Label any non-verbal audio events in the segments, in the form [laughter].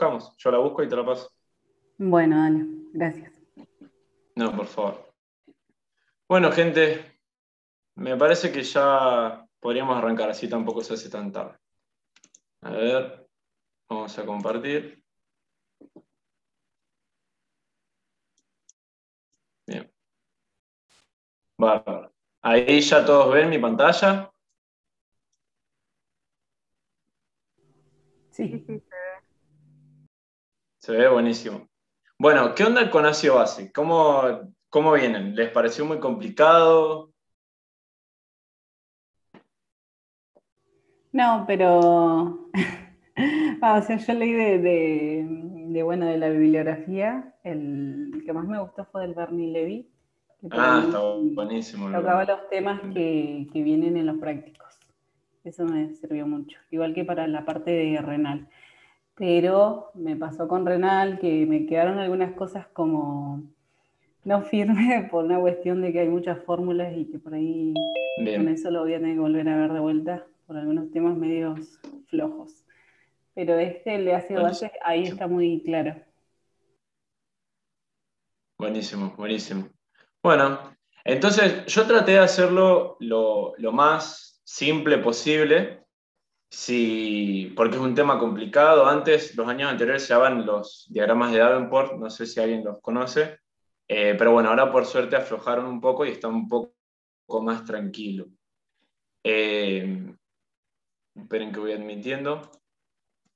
buscamos. Yo la busco y te la paso. Bueno, dale, gracias. No, por favor. Bueno, gente, me parece que ya podríamos arrancar, así tampoco se hace tan tarde. A ver, vamos a compartir. Bien. Bárbaro. Ahí ya todos ven mi pantalla. Sí. [laughs] Se ve buenísimo. Bueno, ¿qué onda con ácido base? ¿Cómo, cómo vienen? ¿Les pareció muy complicado? No, pero [laughs] ah, o sea, yo leí de, de, de, bueno, de la bibliografía, el, que más me gustó fue del Bernie Levy. que Ah, está buenísimo. Tocaba los temas que, que vienen en los prácticos. Eso me sirvió mucho, igual que para la parte de renal. Pero me pasó con renal que me quedaron algunas cosas como no firme [laughs] por una cuestión de que hay muchas fórmulas y que por ahí con eso lo voy a tener que volver a ver de vuelta por algunos temas medios flojos. Pero este, el de ácido base, ahí está muy claro. buenísimo, buenísimo. Bueno, entonces yo traté de hacerlo lo, lo más simple posible, si, porque es un tema complicado. Antes, los años anteriores se daban los diagramas de Davenport, no sé si alguien los conoce, eh, pero bueno, ahora por suerte aflojaron un poco y está un poco más tranquilo. Eh, esperen que voy admitiendo.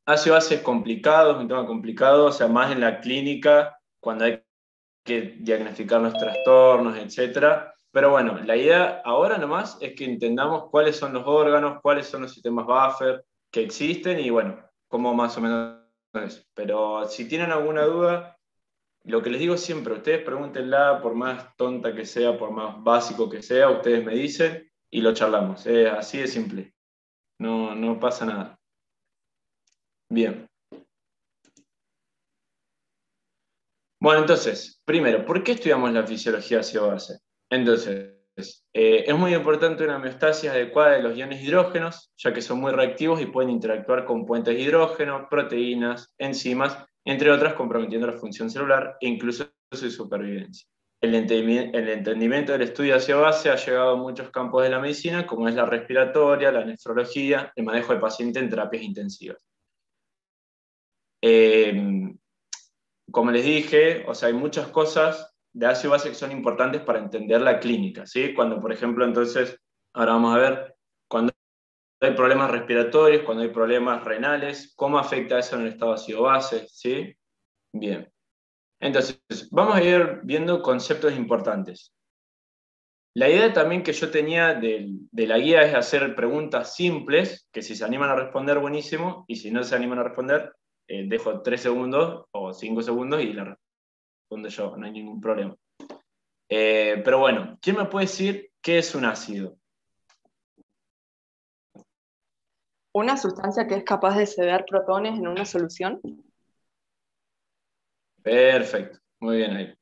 Base es complicado, es un tema complicado, o sea, más en la clínica, cuando hay que diagnosticar los trastornos, etc. Pero bueno, la idea ahora nomás es que entendamos cuáles son los órganos, cuáles son los sistemas buffer que existen y bueno, cómo más o menos es. Pero si tienen alguna duda, lo que les digo siempre, ustedes pregúntenla, por más tonta que sea, por más básico que sea, ustedes me dicen y lo charlamos. Es así de simple. No, no pasa nada. Bien. Bueno, entonces, primero, ¿por qué estudiamos la fisiología ácido base? Entonces, eh, es muy importante una homeostasis adecuada de los iones hidrógenos, ya que son muy reactivos y pueden interactuar con puentes de hidrógeno, proteínas, enzimas, entre otras, comprometiendo la función celular e incluso su supervivencia. El entendimiento, el entendimiento del estudio ácido base ha llegado a muchos campos de la medicina, como es la respiratoria, la nefrología, el manejo de pacientes en terapias intensivas. Eh, como les dije, o sea, hay muchas cosas de ácido base que son importantes para entender la clínica, ¿sí? Cuando, por ejemplo, entonces, ahora vamos a ver, cuando hay problemas respiratorios, cuando hay problemas renales, ¿cómo afecta eso en el estado ácido base, ¿sí? Bien. Entonces, vamos a ir viendo conceptos importantes. La idea también que yo tenía de, de, la guía es hacer preguntas simples, que si se animan a responder, buenísimo, y si no se animan a responder, eh, dejo tres segundos o cinco segundos y la respondo yo, no hay ningún problema. Eh, pero bueno, ¿quién me puede decir qué es un ácido? Una sustancia que es capaz de ceder protones en una solución. Perfecto, muy bien ahí.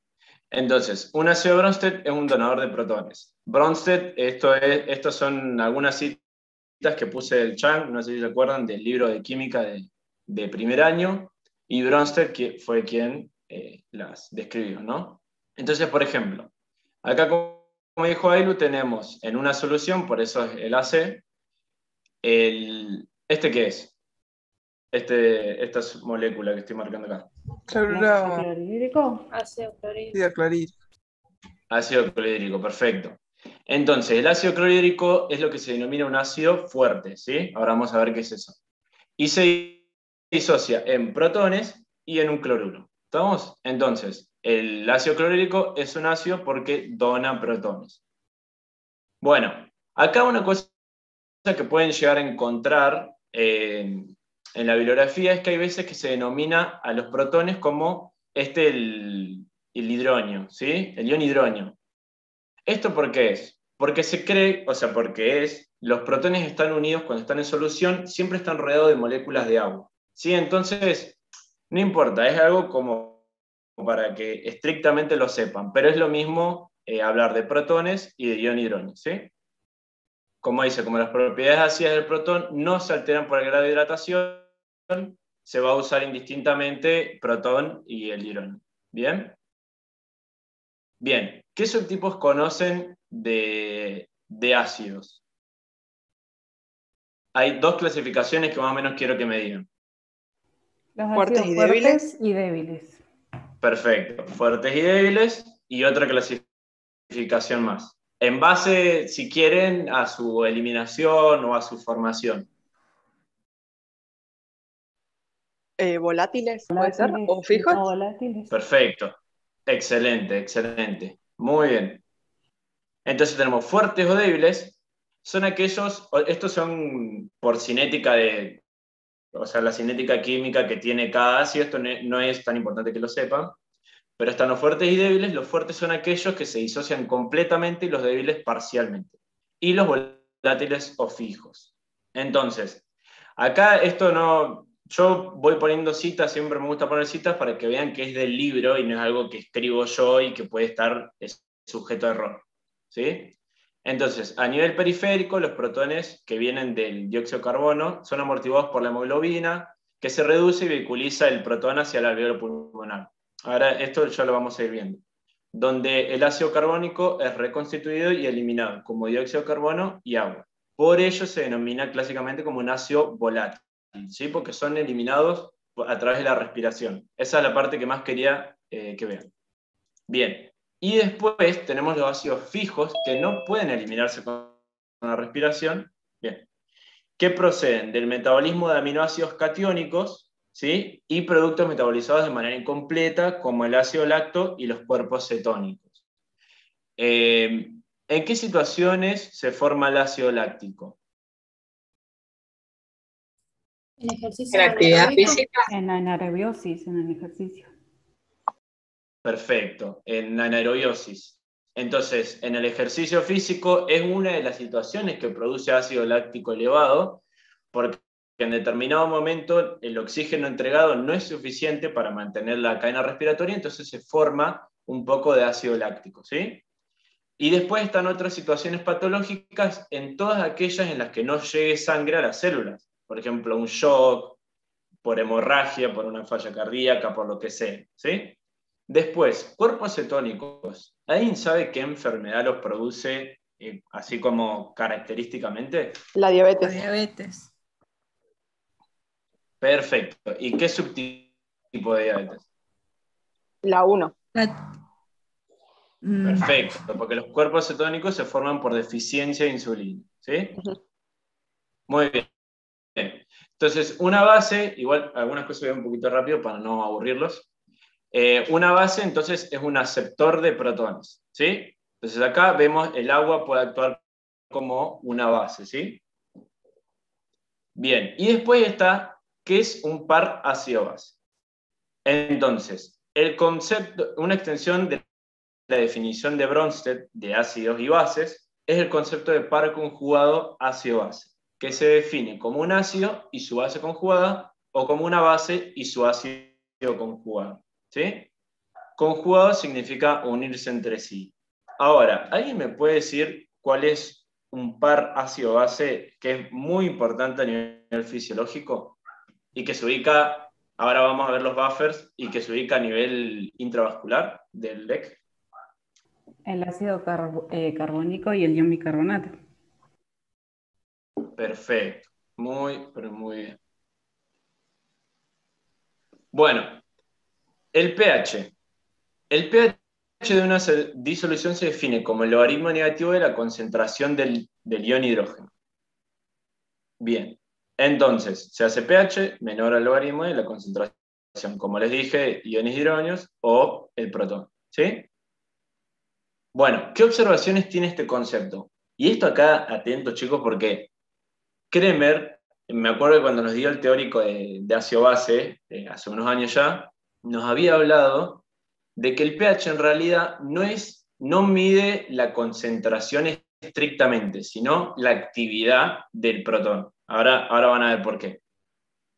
Entonces, un ácido Bronsted es un donador de protones. Bronsted, esto es, estos son algunas citas que puse del Chang, no sé si se acuerdan, del libro de química de, de primer año, y Bronsted que fue quien eh, las describió, ¿no? Entonces, por ejemplo, acá como dijo Ailu, tenemos en una solución, por eso es el AC, el, ¿este qué es? Este, esta molécula que estoy marcando acá. Cloruro. clorhídrico? Ácido clorhídrico. Ácido clorhídrico. Ácido clorhídrico, perfecto. Entonces, el ácido clorhídrico es lo que se denomina un ácido fuerte, ¿sí? Ahora vamos a ver qué es eso. Y se disocia en protones y en un cloruro. ¿Estamos? Entonces, el ácido clorhídrico es un ácido porque dona protones. Bueno, acá una cosa que pueden llegar a encontrar eh, en la bibliografía es que hay veces que se denomina a los protones como este, el, el ¿sí? El ion hidróneo. ¿Esto por qué es? Porque se cree, o sea, porque es, los protones están unidos cuando están en solución, siempre están rodeados de moléculas de agua. ¿sí? Entonces, no importa, es algo como para que estrictamente lo sepan, pero es lo mismo eh, hablar de protones y de ion hidróneo, ¿sí? Como dice, como las propiedades ácidas del protón no se alteran por el grado de hidratación, se va a usar indistintamente protón y el hidrógeno. ¿Bien? Bien, ¿qué subtipos conocen de, de ácidos? Hay dos clasificaciones que más o menos quiero que me digan. Los Fuertes y fuertes débiles. y débiles. Perfecto. Fuertes y débiles y otra clasificación más. En base, si quieren, a su eliminación o a su formación. Eh, volátiles, puede ser, Volátiles o y fijos. no volátiles. Perfecto. Excelente, excelente. Muy bien. Entonces tenemos fuertes o débiles. Son aquellos, o- estos son por cinética de, o sea, la cinética química que tiene cada ácido, esto no es tan importante que lo sepan, pero están los fuertes y débiles. Los fuertes son aquellos que se disocian completamente y los débiles parcialmente. Y los volátiles o fijos. Entonces, acá esto no, yo voy poniendo citas, siempre me gusta poner citas para que vean que es del libro y no es algo que escribo yo y que puede estar es sujeto a error. ¿sí? Entonces, a nivel periférico, los protones que vienen del dióxido de carbono son amortiguados por la hemoglobina, que se reduce y vehiculiza el protón hacia el alveolo pulmonar. Ahora, esto ya lo vamos a ir viendo. Donde el ácido carbónico es reconstituido y eliminado como dióxido de carbono y agua. Por ello se denomina clásicamente como un ácido volátil, ¿sí? porque son eliminados a través de la respiración. Esa es la parte que más quería eh, que vean. Bien, y después tenemos los ácidos fijos que no pueden eliminarse con la respiración. Bien, que proceden del metabolismo de aminoácidos catiónicos ¿sí? y productos metabolizados de manera incompleta, como el ácido lacto y los cuerpos cetónicos. Eh, ¿En qué situaciones se forma el ácido láctico? En ejercicio En actividad física, En anaerobiosis, en el ejercicio. Perfecto, en anaerobiosis. Entonces, en el ejercicio físico es una de las situaciones que produce ácido láctico elevado, porque en determinado momento el oxígeno entregado no es suficiente para mantener la cadena respiratoria, entonces se forma un poco de ácido láctico, ¿sí? Y después están otras situaciones patológicas en todas aquellas en las que no llegue sangre a las células. Por ejemplo, un shock, por hemorragia, por una falla cardíaca, por lo que sea, ¿sí? Después, cuerpos cetónicos. ¿Alguien sabe qué enfermedad los produce eh, así como característicamente? La La diabetes. diabetes. Perfecto. ¿Y qué subtipo de diabetes? La 1. La- Mm, Perfecto, porque los cuerpos cetónicos se forman por deficiencia de insulina. ¿Sí? Muy bien. Entonces, una base, igual algunas cosas voy a ir un poquito rápido para no aburrirlos. Eh, una base, entonces, es un aceptor de protones. ¿sí? Entonces, acá vemos el agua puede actuar como una base. ¿sí? Bien, y después está, ¿qué es un par ácido-base? Entonces, el concepto, una extensión de la definición de Bronsted de ácidos y bases es el concepto de par conjugado ácido-base, que se define como un ácido y su base conjugada o como una base y su ácido conjugado. ¿Sí? Conjugado significa unirse entre sí. Ahora, ¿alguien me puede decir cuál es un par ácido-base que es muy importante a nivel fisiológico y que se ubica, ahora vamos a ver los buffers, y que se ubica a nivel intravascular del DEC? El ácido eh, carbónico y el ion bicarbonato. Perfecto. Muy, pero muy bien. Bueno, el pH. El pH de una disolución se define como el logaritmo negativo de la concentración del, ion hidrógeno. Bien, entonces se hace pH menor al logaritmo de la concentración, como les dije, iones hidrógenos o el protón. ¿Sí? Bueno, ¿qué observaciones tiene este concepto? Y esto acá, atentos chicos, porque Kremer, me acuerdo cuando nos dio el teórico de, de ácido base, eh, hace unos años ya, nos había hablado de que el pH en realidad no, es, no mide la concentración estrictamente, sino la actividad del protón. Ahora, ahora van a ver por qué.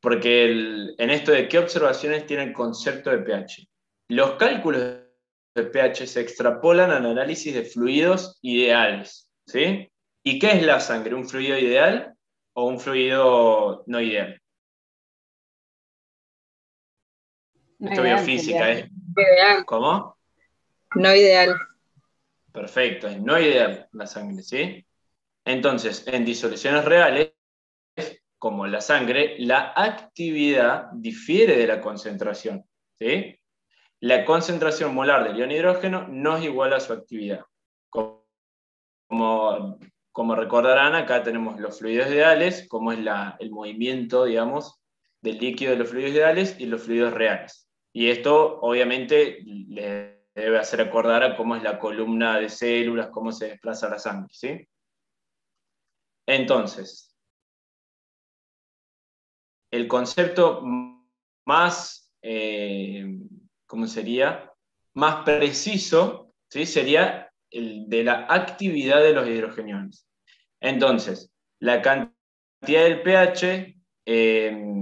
Porque en esto de qué observaciones tiene el concepto de pH. Los cálculos de pH se extrapolan al análisis de fluidos ideales. ¿sí? ¿Y qué es la sangre? ¿Un fluido ideal o un fluido no ideal? No Esto es ideal, biofísica. ¿eh? Ideal, ¿Cómo? no ideal. Perfecto, es no ideal la sangre, ¿sí? Entonces, en disoluciones reales, como la sangre, la actividad difiere de la concentración, ¿sí? La concentración molar del ion hidrógeno no es igual a su actividad. Como, como recordarán, acá tenemos los fluidos ideales, como es la- el movimiento, digamos, del líquido de los fluidos ideales y los fluidos reales. Y esto, obviamente, le debe hacer acordar a cómo es la columna de células, cómo se desplaza la sangre, ¿sí? Entonces, el concepto más, eh, ¿cómo sería? Más preciso, ¿sí? Sería el de la actividad de los hidrogeniones. Entonces, la cantidad del pH eh,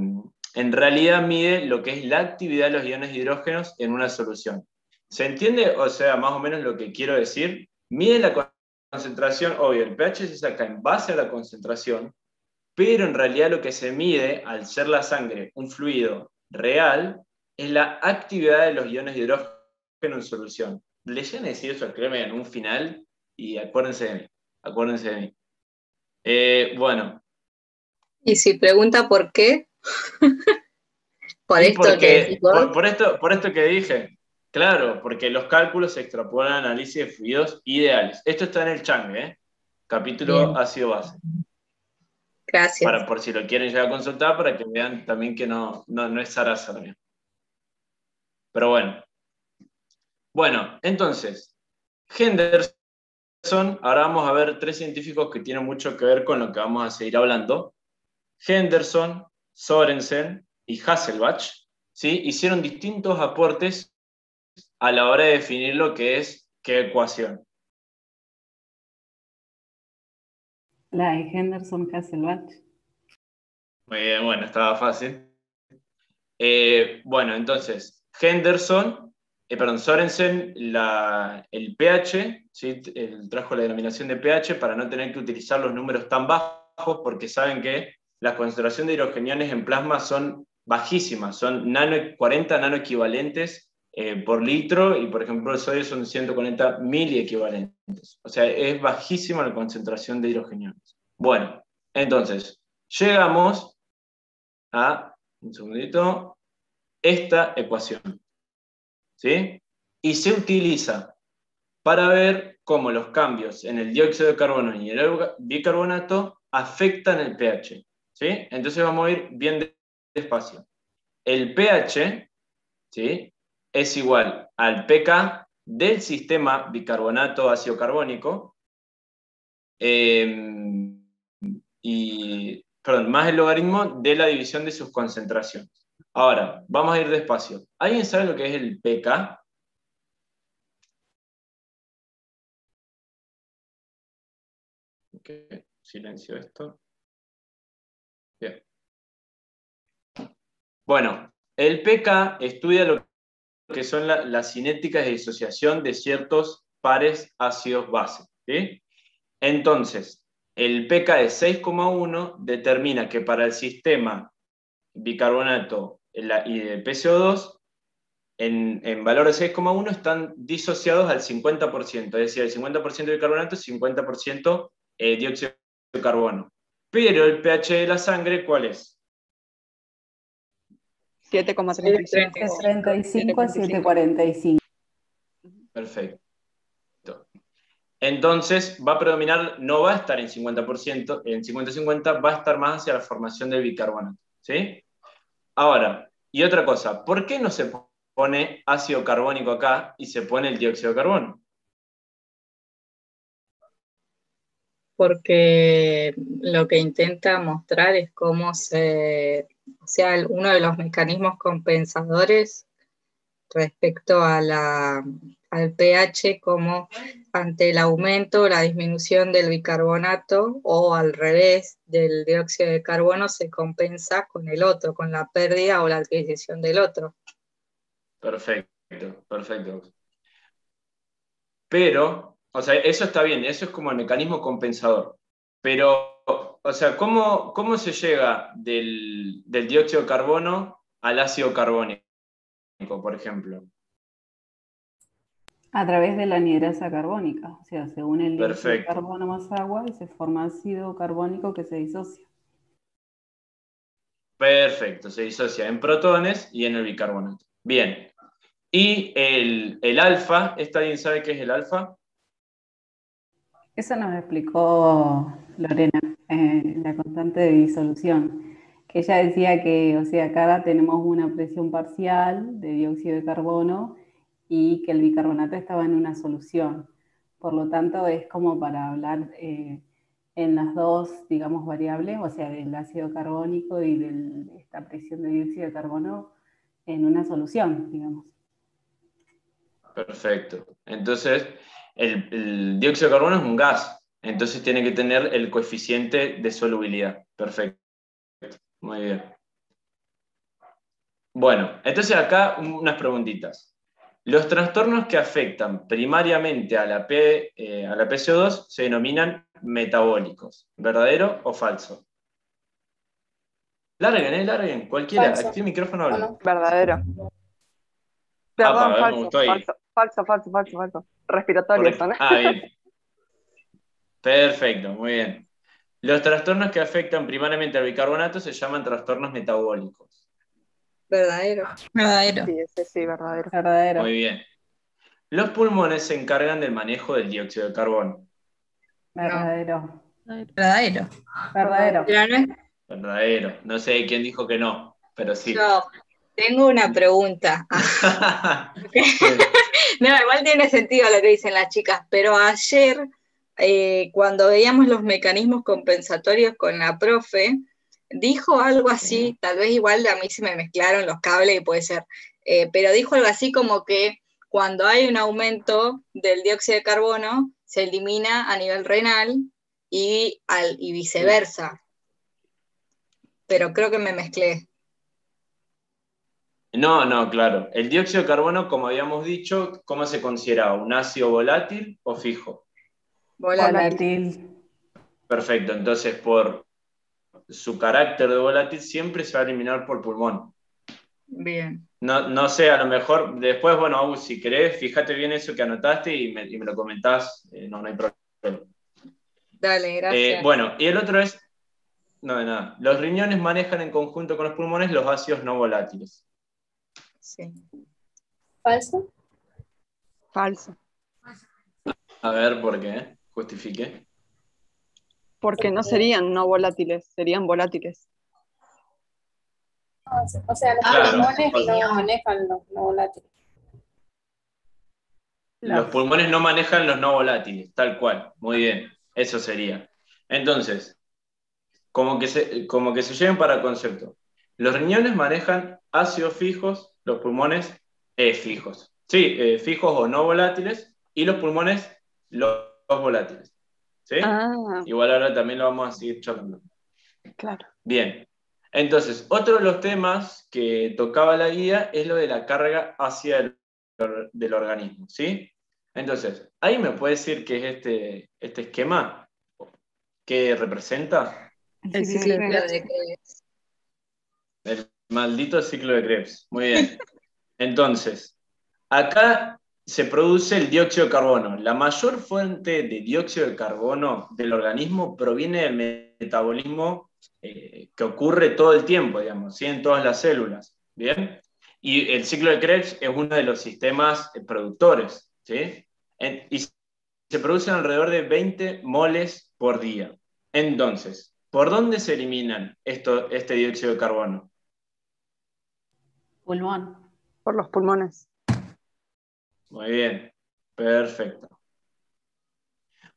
en realidad mide lo que es la actividad de los iones hidrógenos en una solución. ¿Se entiende? O sea, más o menos lo que quiero decir. Mide la concentración, obvio, el pH se saca en base a la concentración, pero en realidad lo que se mide, al ser la sangre un fluido real, es la actividad de los iones de hidrógeno en solución. Les llegan a decir eso Clemen en un final y acuérdense de mí, acuérdense de mí. Eh, bueno, Y si pregunta por qué, [laughs] por esto porque- que decís por, por esto, por esto que dije, claro, porque los cálculos se extrapolan al análisis de fluidos ideales. Esto está en el Chang, ¿eh? Capítulo Bien. ácido base. gracias. para, por si lo quieren llegar a consultar, para que vean también que no, no, no es zaraza también. Pero bueno. Bueno, entonces, Henderson, ahora vamos a ver tres científicos que tienen mucho que ver con lo que vamos a seguir hablando. Henderson, Sorensen y Hasselbach, ¿sí? hicieron distintos aportes a la hora de definir lo que es qué ecuación. La de Henderson Hasselbach. Muy bien, bueno, estaba fácil. Eh, bueno, entonces, Henderson, eh, perdón, Sorensen, la- el pH, ¿sí? Él trajo la denominación de pH para no tener que utilizar los números tan bajos, porque saben que la concentración de hidrogeniones en plasma son bajísimas, son nano, 40 nanoequivalentes eh, por litro, y por ejemplo el sodio son 140 miliequivalentes. O sea, es bajísima la concentración de hidrogeniones. Bueno, entonces, llegamos a, un segundito, esta ecuación. ¿Sí? Y se utiliza para ver cómo los cambios en el dióxido de carbono y el bicarbonato afectan el pH. ¿Sí? Entonces vamos a ir bien despacio. El pH ¿sí? es igual al pK del sistema bicarbonato ácido carbónico eh, y, perdón, más el logaritmo de la división de sus concentraciones. Ahora, vamos a ir despacio. ¿Alguien sabe lo que es el pK? Ok, silencio esto. Bueno, el pK estudia lo que son la- las cinéticas de disociación de ciertos pares ácidos base. ¿sí? Entonces, el pK de 6,1 determina que para el sistema bicarbonato y de PCO2, en, en valor de 6,1 están disociados al 50%, es decir, el 50% de bicarbonato y 50% eh, dióxido de carbono. Pero el pH de la sangre, ¿cuál es? 7,35. De 35 a 745. Perfecto. Entonces va a predominar, no va a estar en 50%, en 50-50, va a estar más hacia la formación del bicarbonato. ¿sí? Ahora, y otra cosa, ¿por qué no se pone ácido carbónico acá y se pone el dióxido de carbono? Porque lo que intenta mostrar es cómo sea, uno de los mecanismos compensadores respecto al pH, como ante el aumento o la disminución del bicarbonato o al revés del dióxido de carbono se compensa con el otro, con la pérdida o la adquisición del otro. Perfecto, perfecto. Pero, o sea, eso está bien, eso es como el mecanismo compensador. Pero, o sea, ¿cómo, cómo se llega del, del dióxido de carbono al ácido carbónico? por ejemplo? A través de la anhidrasa carbónica, o sea, según el dióxido carbono más agua, y se forma ácido carbónico que se disocia. Perfecto, se disocia en protones y en el bicarbonato. Bien. Y el, el alfa, ¿está alguien sabe qué es el alfa? Eso nos explicó Lorena, eh, la constante de disolución, que ella decía que, o sea, acá tenemos una presión parcial de dióxido de carbono y que el bicarbonato estaba en una solución. Por lo tanto, es como para hablar eh, en las dos, digamos, variables, o sea, del ácido carbónico y de esta presión de dióxido de carbono en una solución, digamos. Perfecto. Entonces, el, el dióxido de carbono es un gas, entonces tiene que tener el coeficiente de solubilidad. Perfecto. Muy bien. Bueno, entonces acá unas preguntitas. Los trastornos que afectan primariamente a la, P, eh, a la PCO2 se denominan metabólicos. ¿Verdadero o falso? Larguen, eh, larguen. Cualquiera. Falso. Aquí el micrófono habla. Verdadero. pa, Perdón, a ver, me falso, gustó ahí. falso, falso, falso, falso, falso. Respiratorio, Correcto. eso, ¿no? Ah, bien. [laughs] Perfecto, muy bien. Los trastornos que afectan primariamente al bicarbonato se llaman trastornos metabólicos. Verdadero. verdadero. Sí, ese sí, verdadero. Verdadero. Muy bien. Los pulmones se encargan del manejo del dióxido de carbono. Verdadero. Verdadero. Verdadero. Verdadero. No sé quién dijo que no, pero sí. yo. Tengo una pregunta. [laughs] [laughs] No, igual tiene sentido lo que dicen las chicas, pero ayer, eh, cuando veíamos los mecanismos compensatorios con la profe, dijo algo así, tal vez igual a mí se me mezclaron los cables y puede ser, eh, pero dijo algo así como que cuando hay un aumento del dióxido de carbono, se elimina a nivel renal y, al, y viceversa. Pero creo que me mezclé. No, no, claro. El dióxido de carbono, como habíamos dicho, ¿cómo se considera? ¿Un ácido volátil o fijo? Volátil. Volátil. Perfecto. Entonces, por su carácter de volátil, siempre se va a eliminar por pulmón. Bien. No, no sé, a lo mejor después, bueno, Agus, si querés, fíjate bien eso que anotaste y me, y me lo comentás, eh, no, no hay problema. Dale, gracias. Eh, bueno, y el otro es, no de nada, los riñones manejan en conjunto con los pulmones los ácidos no volátiles. Sí. Falso. Falso. A ver, ¿por qué? Justifique. Porque no serían no volátiles, serían volátiles. O sea, los Claro. pulmones no manejan los no volátiles. Los pulmones no manejan los no volátiles, tal cual. Muy bien, eso sería. Entonces, como que se, como que se lleven para concepto. Los riñones manejan ácidos fijos, los pulmones eh, fijos. Sí, eh, fijos o no volátiles, y los pulmones los, los volátiles. ¿Sí? Ah, Igual ahora también lo vamos a seguir charlando. claro. Bien. Entonces, otro de los temas que tocaba la guía es lo de la carga hacia el del organismo, ¿sí? Entonces, ¿ahí me puede decir qué es este, este esquema? ¿Qué representa? El ciclo de Krebs. que- El maldito ciclo de Krebs. Muy bien. Entonces, acá se produce el dióxido de carbono. La mayor fuente de dióxido de carbono del organismo proviene del metabolismo eh, que ocurre todo el tiempo, digamos, ¿sí? en todas las células. ¿Bien? Y el ciclo de Krebs es uno de los sistemas eh, productores. ¿sí? Y se producen alrededor de 20 moles por día. Entonces, ¿por dónde se eliminan esto, este dióxido de carbono? Pulmón. Por los pulmones. Muy bien, perfecto.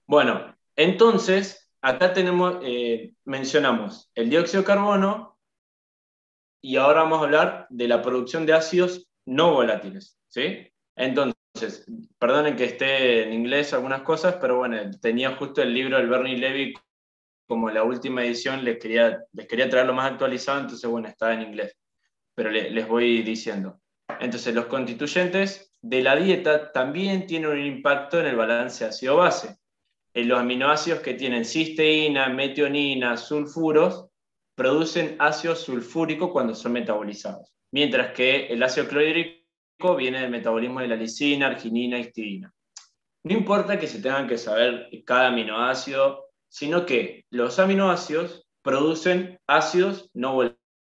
Bueno, entonces, acá tenemos, eh, mencionamos el dióxido de carbono y ahora vamos a hablar de la producción de ácidos no volátiles, ¿sí? Entonces, perdonen que esté en inglés algunas cosas, pero bueno, tenía justo el libro del Bernie Levy como la última edición, les quería, les quería traerlo más actualizado, entonces bueno, está en inglés, pero le- les voy diciendo. Entonces, los constituyentes de la dieta también tienen un impacto en el balance ácido-base. Los aminoácidos que tienen cisteína, metionina, sulfuros, producen ácido sulfúrico cuando son metabolizados. Mientras que el ácido clorhídrico viene del metabolismo de la lisina, arginina, histidina. No importa que se tengan que saber cada aminoácido, sino que los aminoácidos producen ácidos no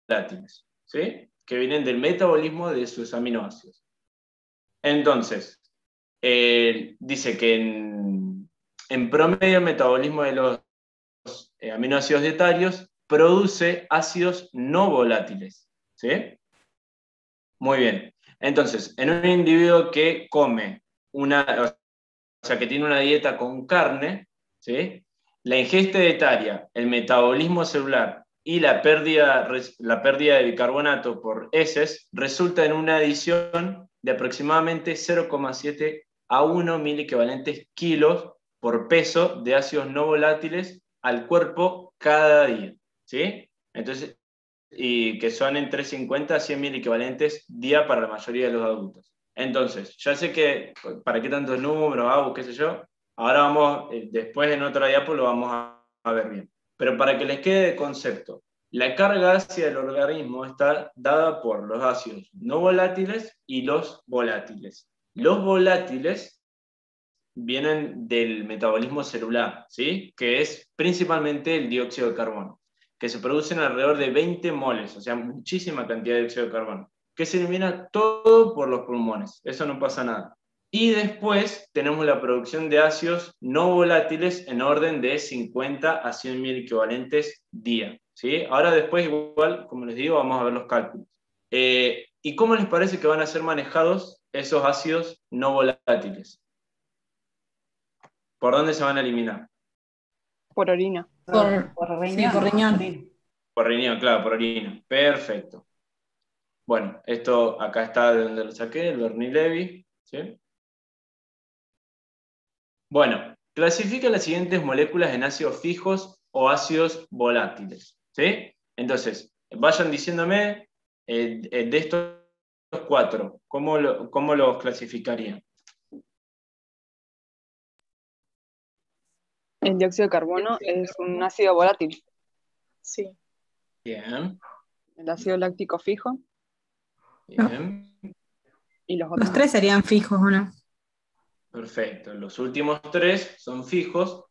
volátiles, ¿sí? Que vienen del metabolismo de sus aminoácidos. Entonces, eh, dice que en, promedio el metabolismo de los eh, aminoácidos dietarios produce ácidos no volátiles. ¿sí? Muy bien. Entonces, en un individuo que come una, o sea, que tiene una dieta con carne, ¿sí? la ingesta dietaria, el metabolismo celular y la pérdida, la pérdida de bicarbonato por heces resulta en una adición de aproximadamente 0,7 a 1 mil equivalentes kilos por peso de ácidos no volátiles al cuerpo cada día. ¿sí? Entonces, y que son entre 50 a 100 mil equivalentes día para la mayoría de los adultos. Entonces, ya sé que, ¿para qué tantos números hago, qué sé yo? Ahora vamos, eh, después en otra diapo lo vamos a, ver bien. Pero para que les quede el concepto, la carga ácida del organismo está dada por los ácidos no volátiles y los volátiles. Los volátiles vienen del metabolismo celular, ¿sí? que es principalmente el dióxido de carbono, que se producen alrededor de 20 moles, o sea, muchísima cantidad de dióxido de carbono que se elimina todo por los pulmones. Eso no pasa nada. Y después tenemos la producción de ácidos no volátiles en orden de 50 a 100 mil equivalentes día. ¿sí? Ahora después, igual, como les digo, vamos a ver los cálculos. Eh, ¿Y cómo les parece que van a ser manejados esos ácidos no volátiles? ¿Por dónde se van a eliminar? Por orina. Por, por riñón. por riñón. Por riñón, claro, por orina. Perfecto. Bueno, esto acá está de donde lo saqué, el Bernie Levy. ¿sí? Bueno, clasifica las siguientes moléculas en ácidos fijos o ácidos volátiles. ¿sí? Entonces, vayan diciéndome eh, eh, de estos cuatro, ¿cómo, los clasificarían? El dióxido de carbono es un ácido volátil. Sí. Bien. El ácido láctico fijo ¿Y los, los tres serían fijos o no? Perfecto. Los últimos tres son fijos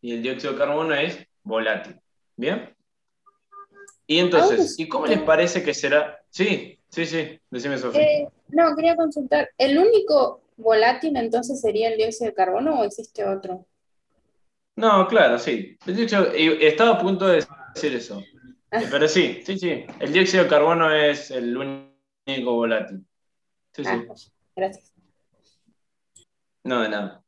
y el dióxido de carbono es volátil. ¿Bien? Y entonces, ¿y cómo les parece que será? Sí, sí, sí, decime Sofía. Eh, no, quería consultar. ¿El único volátil entonces sería el dióxido de carbono o existe otro? No, claro, sí. estaba a punto de decir eso. Ah. Pero sí, sí, sí. El dióxido de carbono es el único volátil. Sí, sí. Ah, gracias. No, de nada.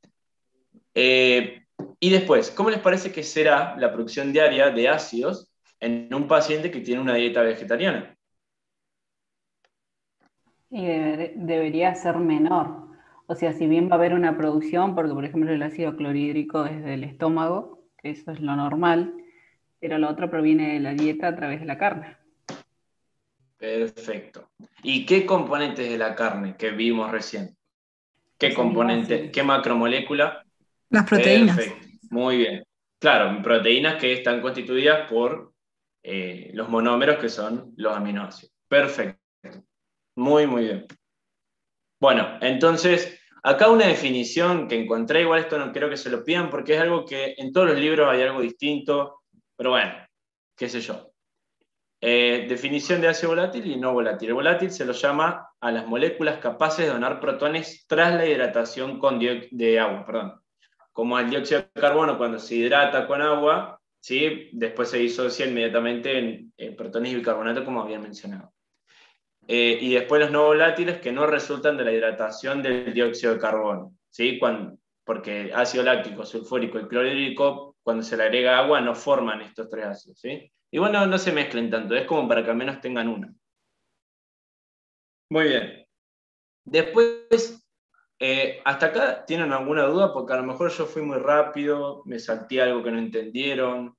Eh, y después, ¿cómo les parece que será la producción diaria de ácidos en un paciente que tiene una dieta vegetariana? Y debería ser menor. O sea, si bien va a haber una producción, porque por ejemplo el ácido clorhídrico es del estómago, que eso es lo normal, pero lo otro proviene de la dieta a través de la carne. Perfecto. ¿Y qué componentes de la carne que vimos recién? ¿Qué componente, qué macromolécula? Las proteínas. Perfecto. Muy bien. Claro, proteínas que están constituidas por eh, los monómeros que son los aminoácidos. Perfecto. Muy, muy bien. Bueno, entonces, acá una definición que encontré, igual esto no quiero que se lo pidan porque es algo que en todos los libros hay algo distinto, pero bueno, qué sé yo. Eh, definición de ácido volátil y no volátil. El volátil se lo llama a las moléculas capaces de donar protones tras la hidratación con de agua. Perdón. Como el dióxido de carbono cuando se hidrata con agua, ¿sí? después se disocia inmediatamente en, protones y bicarbonato, como había mencionado. Eh, y después los no volátiles que no resultan de la hidratación del dióxido de carbono. ¿sí? Cuando, porque ácido láctico, sulfúrico y clorhídrico, cuando se le agrega agua, no forman estos tres ácidos. ¿sí? Y bueno, no se mezclen tanto, es como para que al menos tengan una. Muy bien. Después, eh, ¿hasta acá tienen alguna duda? Porque a lo mejor yo fui muy rápido, me salté algo que no entendieron.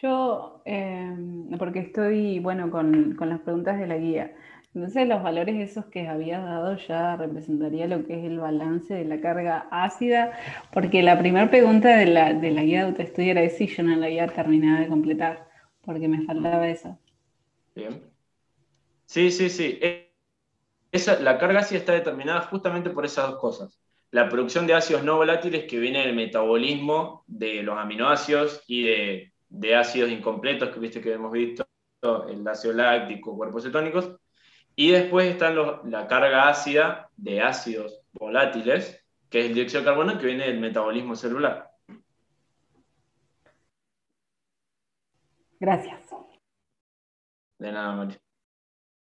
Yo, em, porque estoy, bueno, con, con, las preguntas de la guía. Entonces, los valores esos que habías dado ya representaría lo que es el balance de la carga ácida, porque la primera pregunta de la, de la guía de autoestudio era si yo no la había terminado de completar, porque me faltaba eso. Bien. Sí, sí, sí. esa, la carga ácida está determinada justamente por esas dos cosas. La producción de ácidos no volátiles que viene del metabolismo de los aminoácidos y de, de ácidos incompletos que viste que hemos visto, el ácido láctico, cuerpos cetónicos. Y después está la carga ácida de ácidos volátiles, que es el dióxido de carbono que viene del metabolismo celular. Gracias. De nada, María.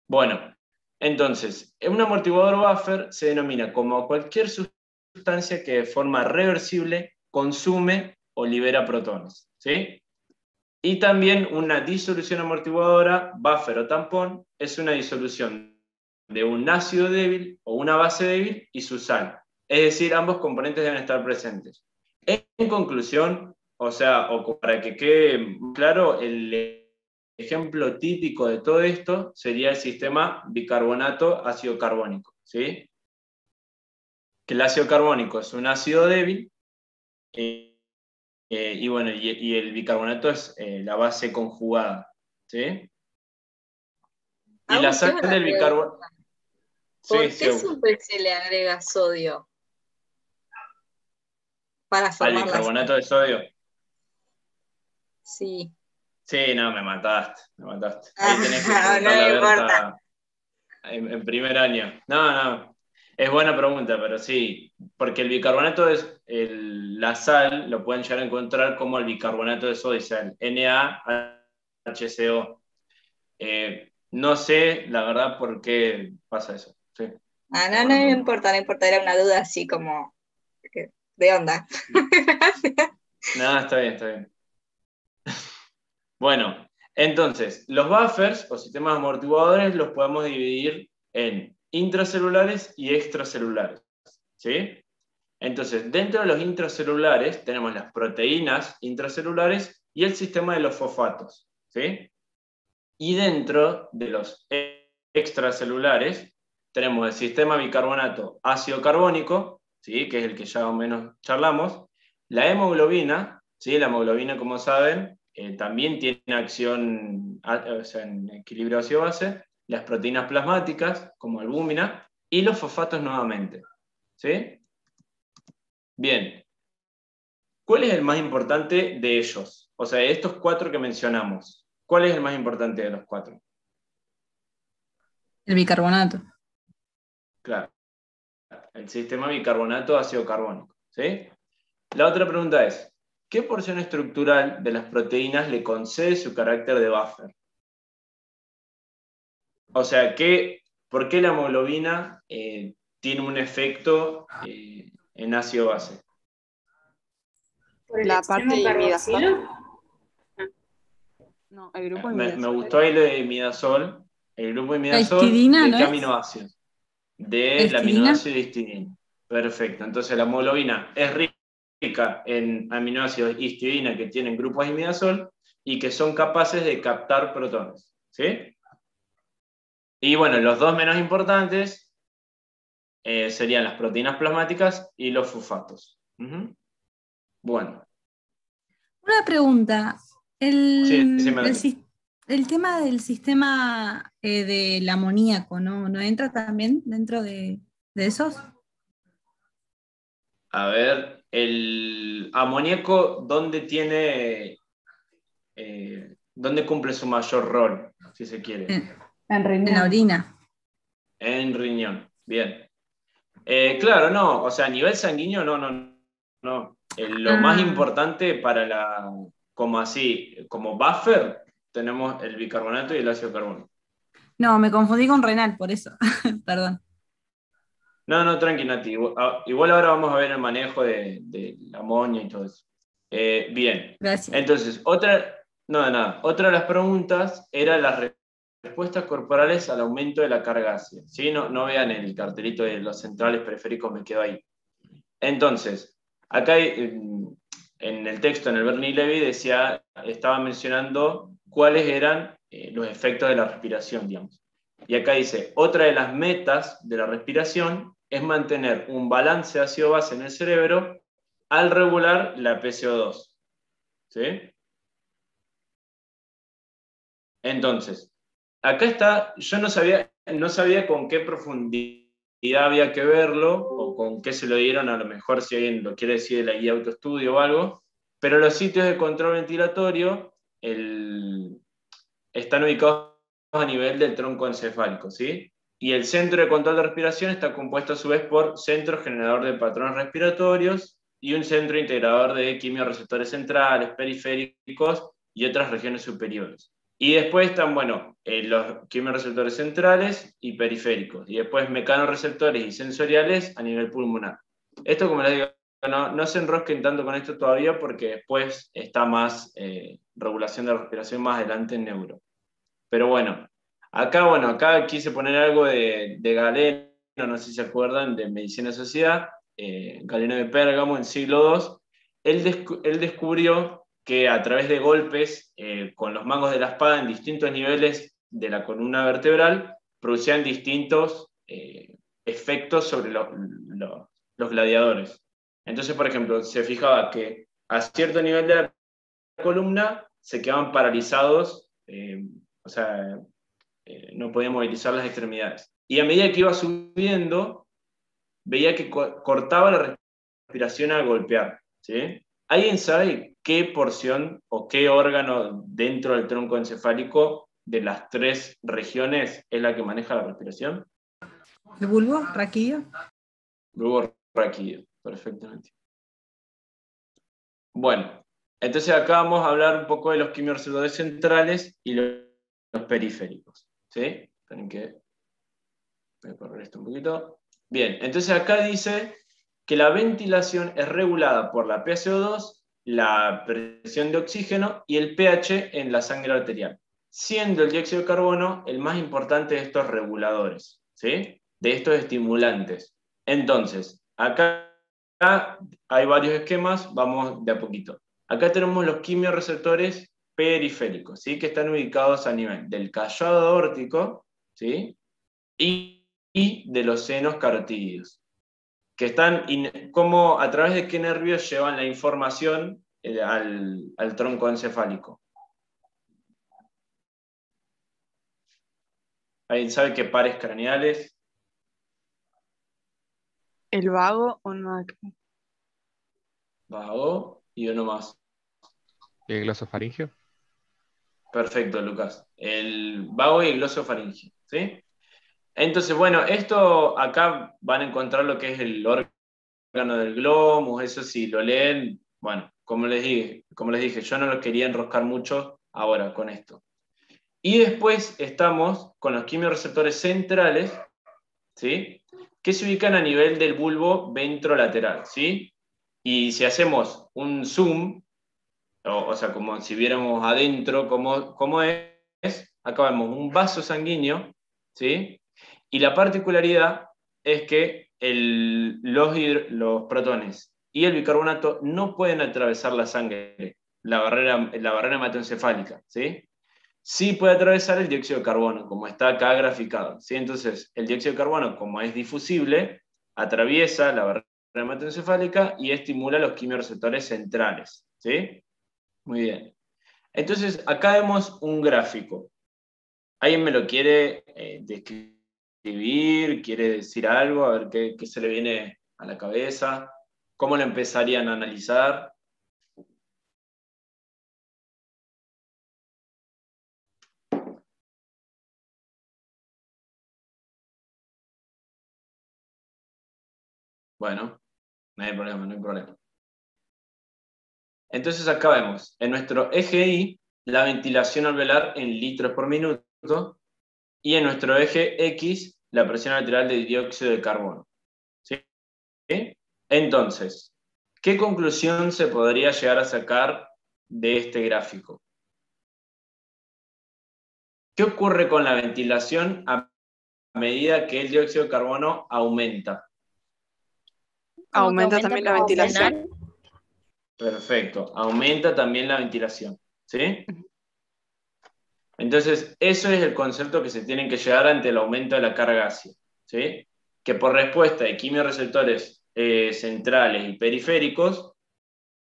Bueno, entonces, un amortiguador buffer se denomina como cualquier sustancia que de forma reversible consume o libera protones. ¿sí? Y también una disolución amortiguadora, buffer o tampón, es una disolución de un ácido débil o una base débil y su sal. Es decir, ambos componentes deben estar presentes. En conclusión, o sea, o para que quede claro, el ejemplo típico de todo esto sería el sistema bicarbonato ácido carbónico. ¿sí? Que el ácido carbónico es un ácido débil eh, eh, y, bueno, y, el bicarbonato es eh, la base conjugada. ¿sí? Y la sal del bicarbonato. ¿Por qué siempre se le agrega sodio? Para formar ¿Al bicarbonato de sodio? Sí. Sí, no, me mataste, me mataste. Ahí tenés que [laughs] no, no importa. En, primer año. No, no. Es buena pregunta, pero sí, porque el bicarbonato es el, la sal, lo pueden llegar a encontrar como el bicarbonato de sodio, o sea, el NaHCO. Eh, no sé, la verdad, por qué pasa eso. Sí. Ah, no, no, no importa, no importa, era una duda así como de onda. [laughs] no, está bien, está bien. Bueno, entonces, los buffers o sistemas amortiguadores los podemos dividir en intracelulares y extracelulares. ¿sí? Entonces, dentro de los intracelulares tenemos las proteínas intracelulares y el sistema de los fosfatos. ¿sí? Y dentro de los extracelulares tenemos el sistema bicarbonato ácido carbónico, ¿sí? que es el que ya o menos charlamos, la hemoglobina, ¿sí? la hemoglobina, como saben, eh, también tiene acción en equilibrio ácido-base, las proteínas plasmáticas, como albúmina, y los fosfatos nuevamente. ¿Sí? Bien. ¿Cuál es el más importante de ellos? O sea, de estos cuatro que mencionamos, ¿cuál es el más importante de los cuatro? El bicarbonato. Claro. El sistema bicarbonato ácido carbónico. ¿sí? La otra pregunta es, ¿qué porción estructural de las proteínas le concede su carácter de buffer? O sea, ¿por qué la hemoglobina eh, tiene un efecto eh, en ácido base? ¿Por la parte de imidazol? No, el grupo me, me, gustó ahí lo de imidazol. El grupo de imidazol, ¿de qué aminoácido? De la aminoácido histidina. Perfecto. Entonces la hemoglobina es rica en aminoácidos histidina que tienen grupos de imidazol y que son capaces de captar protones. ¿sí? Y bueno, los dos menos importantes eh, serían las proteínas plasmáticas y los fosfatos. Bueno. Una pregunta. El, el, tema del sistema eh, del amoníaco, ¿no? ¿no entra también dentro de, de esos? A ver, el amoníaco, ¿dónde tiene, eh, dónde cumple su mayor rol, si se quiere? En, riñón. En la orina. En riñón, bien. Eh, claro, no, o sea, a nivel sanguíneo, no, no, no. lo más ah. importante para la, como así, como buffer, tenemos el bicarbonato y el ácido carbónico. No, me confundí con renal, por eso, [laughs] perdón. No, no, tranqui, Nati. Ah, igual ahora vamos a ver el manejo de, la amonio y todo eso. Eh, bien. Gracias. Entonces, otra, no, nada. Otra de las preguntas era las respuestas corporales al aumento de la carga ácida. ¿sí? No, no vean el cartelito de los centrales periféricos, me quedo ahí. Entonces, acá en el texto, en el Bernie Levy, decía, estaba mencionando cuáles eran eh, los efectos de la respiración, digamos. Y acá dice, otra de las metas de la respiración es mantener un balance ácido-base en el cerebro al regular la PCO2. ¿Sí? Entonces, acá está, yo no sabía, no sabía con qué profundidad había que verlo o con qué se lo dieron, a lo mejor si alguien lo quiere decir de la guía autoestudio o algo, pero los sitios de control ventilatorio están ubicados a nivel del tronco encefálico, ¿sí? Y el centro de control de respiración está compuesto a su vez por centro generador de patrones respiratorios y un centro integrador de quimioreceptores centrales, periféricos y otras regiones superiores. Y después están, bueno, eh, los quimioreceptores centrales y periféricos. Y después mecanorreceptores y sensoriales a nivel pulmonar. Esto, como les digo, no, no se enrosquen tanto con esto todavía porque después está más eh, regulación de la respiración más adelante en neuro. Pero bueno, acá, bueno, acá quise poner algo de, de Galeno, no sé si se acuerdan, de Medicina Sociedad, eh, Galeno de Pérgamo en siglo II. Él descubrió que a través de golpes eh, con los mangos de la espada en distintos niveles de la columna vertebral producían distintos eh, efectos sobre los gladiadores. Entonces, por ejemplo, se fijaba que a cierto nivel de la columna se quedaban paralizados, eh, o sea, no podían movilizar las extremidades. Y a medida que iba subiendo, veía que cortaba la respiración al golpear. ¿sí? ¿Alguien sabe qué porción o qué órgano dentro del tronco encefálico de las tres regiones es la que maneja la respiración? ¿El bulbo raquídeo? Bulbo raquídeo, perfectamente. Bueno, entonces acá vamos a hablar un poco de los quimiorreceptores centrales y los, periféricos. ¿Sí? Tienen que. Voy a correr esto un poquito. Bien, entonces acá dice que la ventilación es regulada por la PaCO2, la presión de oxígeno y el pH en la sangre arterial, siendo el dióxido de carbono el más importante de estos reguladores, ¿sí? de estos estimulantes. Entonces, acá hay varios esquemas, vamos de a poquito. Acá tenemos los quimioreceptores periféricos, ¿sí? que están ubicados a nivel del callado aórtico ¿sí? y, y de los senos carotídeos que están, cómo, a través de qué nervios llevan la información eh, al, tronco encefálico. ¿Alguien sabe qué pares craneales? El vago o no. Vago y uno más. ¿El glosofaringio? Perfecto, Lucas. El vago y el glosofaringio. ¿sí? Entonces, bueno, esto acá van a encontrar lo que es el órgano del glomus, eso sí, lo leen, bueno, como les dije, como les dije, yo no lo quería enroscar mucho ahora con esto. Y después estamos con los quimioreceptores centrales, ¿sí? que se ubican a nivel del bulbo ventrolateral. ¿sí? Y si hacemos un zoom, o, sea, como si viéramos adentro cómo, cómo es, acá vemos un vaso sanguíneo, ¿sí? Y la particularidad es que los, protones y el bicarbonato no pueden atravesar la sangre, la barrera, la barrera hematoencefálica, ¿sí? Sí puede atravesar el dióxido de carbono, como está acá graficado, ¿sí? Entonces, el dióxido de carbono, como es difusible, atraviesa la barrera hematoencefálica y estimula los quimioreceptores centrales, ¿sí? Muy bien. Entonces, acá vemos un gráfico. ¿Alguien me lo quiere eh, describir? Escribir, quiere decir algo, a ver qué, se le viene a la cabeza, cómo lo empezarían a analizar. Bueno, no hay problema, no hay problema. Entonces acá vemos, en nuestro eje Y, la ventilación alveolar en litros por minuto, y en nuestro eje X la presión lateral de dióxido de carbono. ¿Sí? Entonces, ¿qué conclusión se podría llegar a sacar de este gráfico? ¿Qué ocurre con la ventilación a medida que el dióxido de carbono aumenta? Aumenta, también la ventilación. Perfecto, aumenta también la ventilación. ¿Sí? Entonces, eso es el concepto que se tienen que llegar ante el aumento de la carga ácida, ¿sí? que por respuesta de quimioreceptores eh, centrales y periféricos,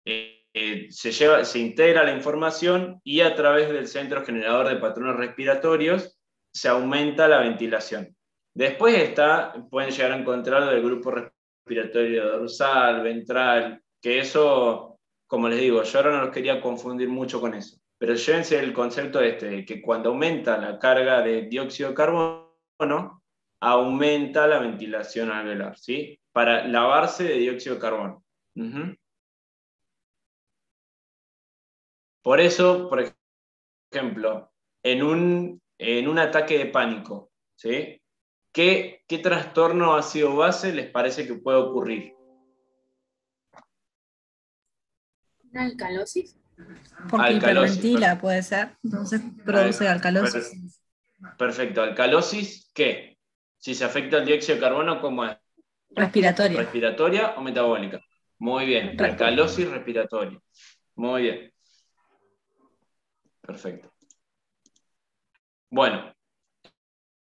eh, eh, se, integra la información y a través del centro generador de patrones respiratorios se aumenta la ventilación. Después está, pueden llegar a encontrar del grupo respiratorio dorsal, ventral, que eso, como les digo, yo ahora no los quería confundir mucho con eso. Pero llévense el concepto este, de que cuando aumenta la carga de dióxido de carbono, aumenta la ventilación alveolar, ¿sí? Para lavarse de dióxido de carbono. Por eso, por ejemplo, en un, en un ataque de pánico, ¿sí? ¿Qué, ¿Qué trastorno ácido base les parece que puede ocurrir? ¿Una alcalosis? Porque hiperventila, puede ser. Entonces produce alcalosis. Perfecto. ¿Alcalosis qué? Si se afecta el dióxido de carbono, ¿cómo es? Respiratoria. ¿Respiratoria o metabólica? Muy bien. Alcalosis respiratoria. Muy bien. Perfecto. Bueno,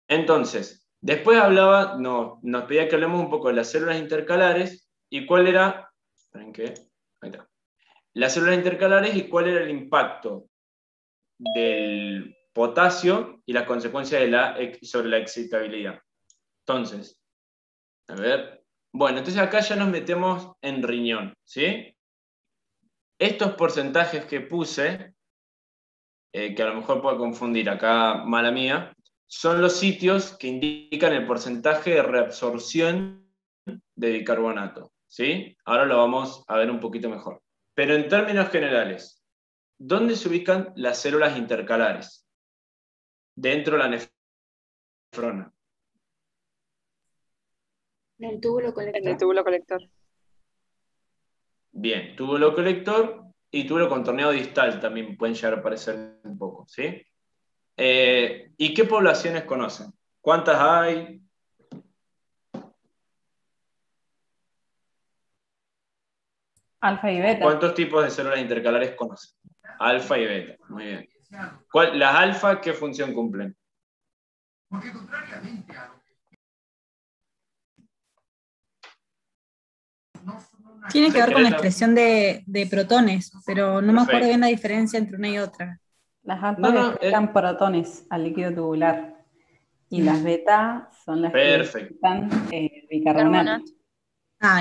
entonces, Después hablaba, no, nos pedía que hablemos un poco de las células intercalares y cuál era, qué? Ahí está. Las células intercalares y cuál era el impacto del potasio y las consecuencias sobre la excitabilidad. Entonces, a ver, bueno, entonces acá ya nos metemos en riñón, ¿sí? Estos porcentajes que puse, eh, que a lo mejor puedo confundir acá, mala mía, son los sitios que indican el porcentaje de reabsorción de bicarbonato. ¿sí? Ahora lo vamos a ver un poquito mejor. Pero en términos generales, ¿dónde se ubican las células intercalares? Dentro de la nefrona. En el túbulo colector. En el túbulo colector. Bien, túbulo colector y túbulo contorneado distal también pueden llegar a aparecer un poco, ¿sí? Eh, ¿Y qué poblaciones conocen? ¿Cuántas hay? Alfa y beta. ¿Cuántos tipos de células intercalares conocen? Alfa y beta. Muy bien. ¿Las alfa qué función cumplen? Porque contrariamente a Tiene que ver con la expresión de, protones, pero no me acuerdo bien la diferencia entre una y otra. Las alfa no, protones al líquido tubular y las beta son las que están eh, bicarbonato.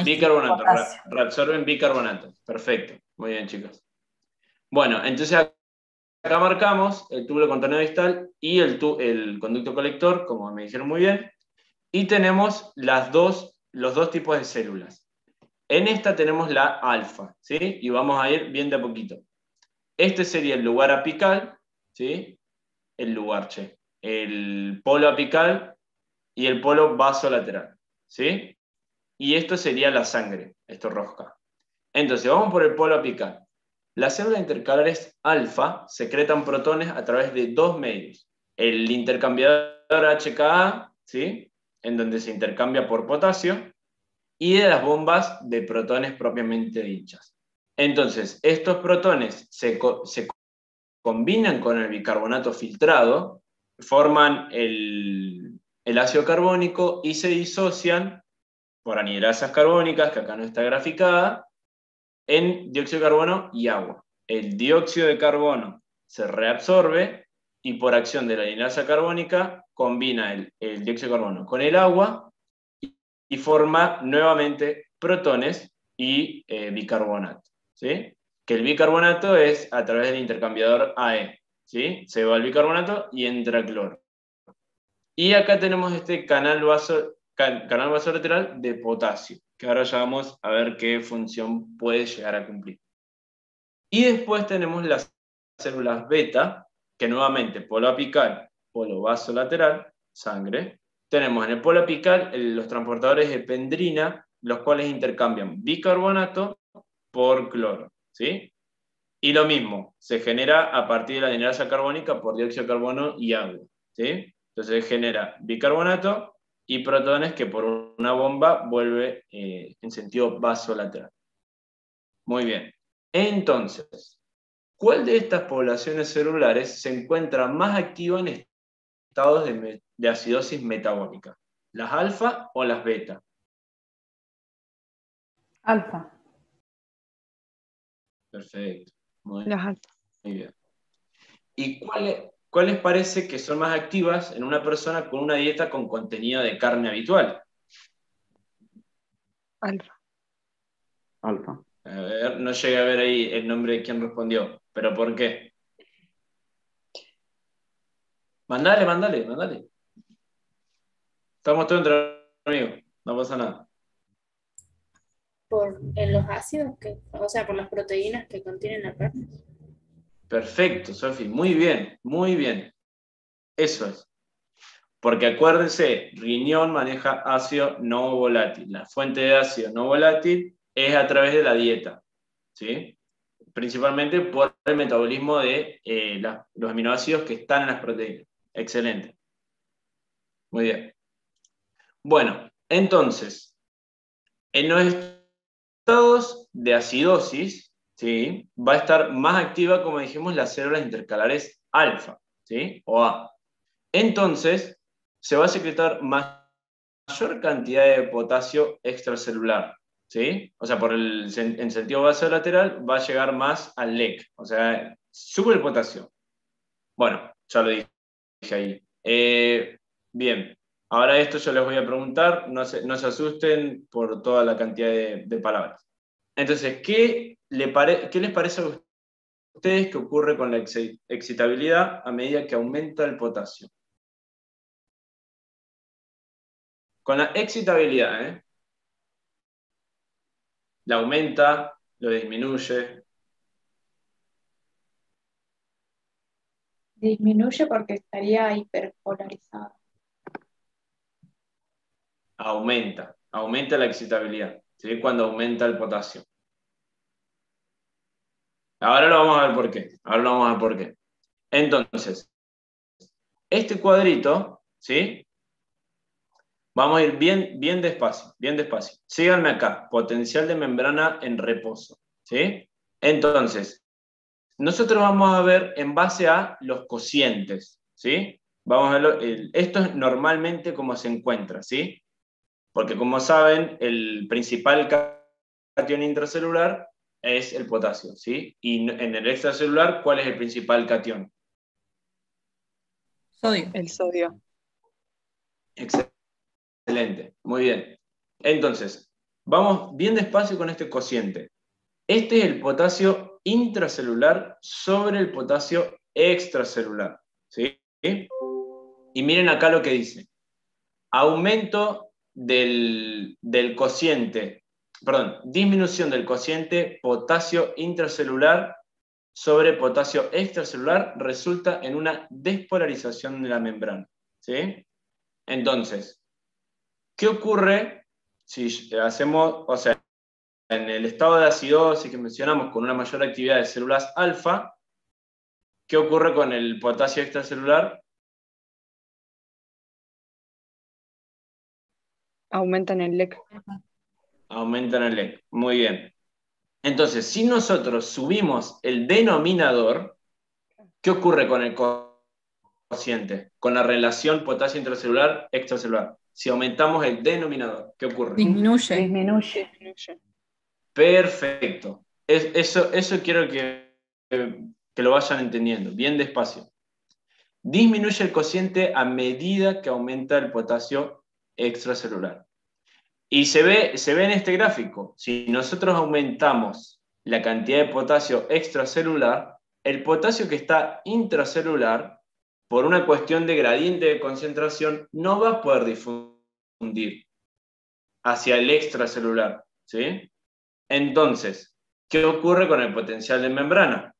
Bicarbonato, reabsorben bicarbonato. Perfecto. Muy bien, chicos. Bueno, entonces acá marcamos el túbulo contorneado distal y el, el conducto colector, como me dijeron muy bien, y tenemos las dos, los dos tipos de células. En esta tenemos la alfa, ¿sí? Y vamos a ir bien de a poquito. Este sería el lugar apical, ¿sí? El lugar, che. El polo apical y el polo vasolateral, ¿sí? Y esto sería la sangre, esto rosca. Entonces, vamos por el polo apical. Las células intercalares alfa secretan protones a través de dos medios. El intercambiador HKA, ¿sí? en donde se intercambia por potasio, y de las bombas de protones propiamente dichas. Entonces, estos protones se, combinan con el bicarbonato filtrado, forman el, ácido carbónico y se disocian por anidrasas carbónicas, que acá no está graficada, en dióxido de carbono y agua. El dióxido de carbono se reabsorbe y por acción de la anidrasa carbónica combina el, dióxido de carbono con el agua y, forma nuevamente protones y eh, bicarbonato. ¿sí? Que el bicarbonato es a través del intercambiador AE, ¿sí? Se va al bicarbonato y entra cloro. Y acá tenemos este canal, vaso, canal vasolateral de potasio, que ahora ya vamos a ver qué función puede llegar a cumplir. Y después tenemos las células beta, que nuevamente polo apical, polo vasolateral, sangre. Tenemos en el polo apical los transportadores de pendrina, los cuales intercambian bicarbonato por cloro. ¿sí? Y lo mismo, se genera a partir de la anidrasa carbónica por dióxido de carbono y agua. ¿sí? Entonces genera bicarbonato y protones que por una bomba vuelve eh, en sentido vasolateral. Muy bien. Entonces, ¿cuál de estas poblaciones celulares se encuentra más activa en estados de, de acidosis metabólica? ¿Las alfa o las beta? Alfa. Perfecto. Muy bien. ¿Y cuál es, ¿cuál les parece que son más activas en una persona con una dieta con contenido de carne habitual? Alfa. Alfa. A ver, no llegué a ver ahí el nombre de quien respondió, pero ¿por qué? Mandale, mandale, mandale. Estamos todos entre amigos, no pasa nada. Por en los ácidos, que, o sea, por las proteínas que contienen la carne. Perfecto, Sofi, muy bien, muy bien. Eso es. Porque acuérdense, riñón maneja ácido no volátil. La fuente de ácido no volátil es a través de la dieta, ¿sí? Principalmente por el metabolismo de eh, los aminoácidos que están en las proteínas. Excelente. Muy bien. Bueno, entonces, en los estados de acidosis, ¿sí? va a estar más activa, como dijimos, las células intercalares alfa, ¿sí? O A. Entonces, se va a secretar mayor cantidad de potasio extracelular, ¿sí? O sea, por el, en sentido basolateral va a llegar más al LEC, o sea, sube el potasio. Bueno, ya lo dije ahí. Eh, bien, ahora esto yo les voy a preguntar, no se, no se asusten por toda la cantidad de, palabras. Entonces, ¿qué, le ¿qué les parece a ustedes que ocurre con la excitabilidad a medida que aumenta el potasio? Con la excitabilidad, ¿eh? La aumenta, lo disminuye. Disminuye porque estaría hiperpolarizado. Aumenta, aumenta la excitabilidad, ¿sí? cuando aumenta el potasio. Ahora lo vamos a ver por qué. Ahora lo vamos a ver por qué. Entonces, este cuadrito, ¿sí? Vamos a ir bien, bien despacio, bien despacio. Síganme acá, potencial de membrana en reposo. ¿sí? Entonces, nosotros vamos a ver en base a los cocientes. ¿sí? Vamos a verlo, esto es normalmente como se encuentra, ¿sí? Porque como saben, el principal cation intracelular es el potasio, ¿sí? Y en el extracelular, ¿cuál es el principal cation? Sodio. El sodio. Excelente. Excelente, muy bien. Entonces, vamos bien despacio con este cociente. Este es el potasio intracelular sobre el potasio extracelular. ¿sí? Y miren acá lo que dice. Aumento del, del cociente, perdón, disminución del cociente potasio intracelular sobre potasio extracelular resulta en una despolarización de la membrana. ¿sí? Entonces, ¿Qué ocurre si hacemos, o sea, en el estado de acidosis que mencionamos con una mayor actividad de células alfa, ¿qué ocurre con el potasio extracelular? Aumentan el LEC. Aumentan el LEC, muy bien. Entonces, si nosotros subimos el denominador, ¿qué ocurre con el cociente? Con la relación potasio intracelular-extracelular si aumentamos el denominador, ¿qué ocurre? Disminuye. Disminuye. Perfecto. eso, eso quiero que, que lo vayan entendiendo, bien despacio. Disminuye el cociente a medida que aumenta el potasio extracelular. Y se ve, se ve en este gráfico, si nosotros aumentamos la cantidad de potasio extracelular, el potasio que está intracelular por una cuestión de gradiente de concentración, no va a poder difundir hacia el extracelular. ¿sí? Entonces, ¿qué ocurre con el potencial de membrana?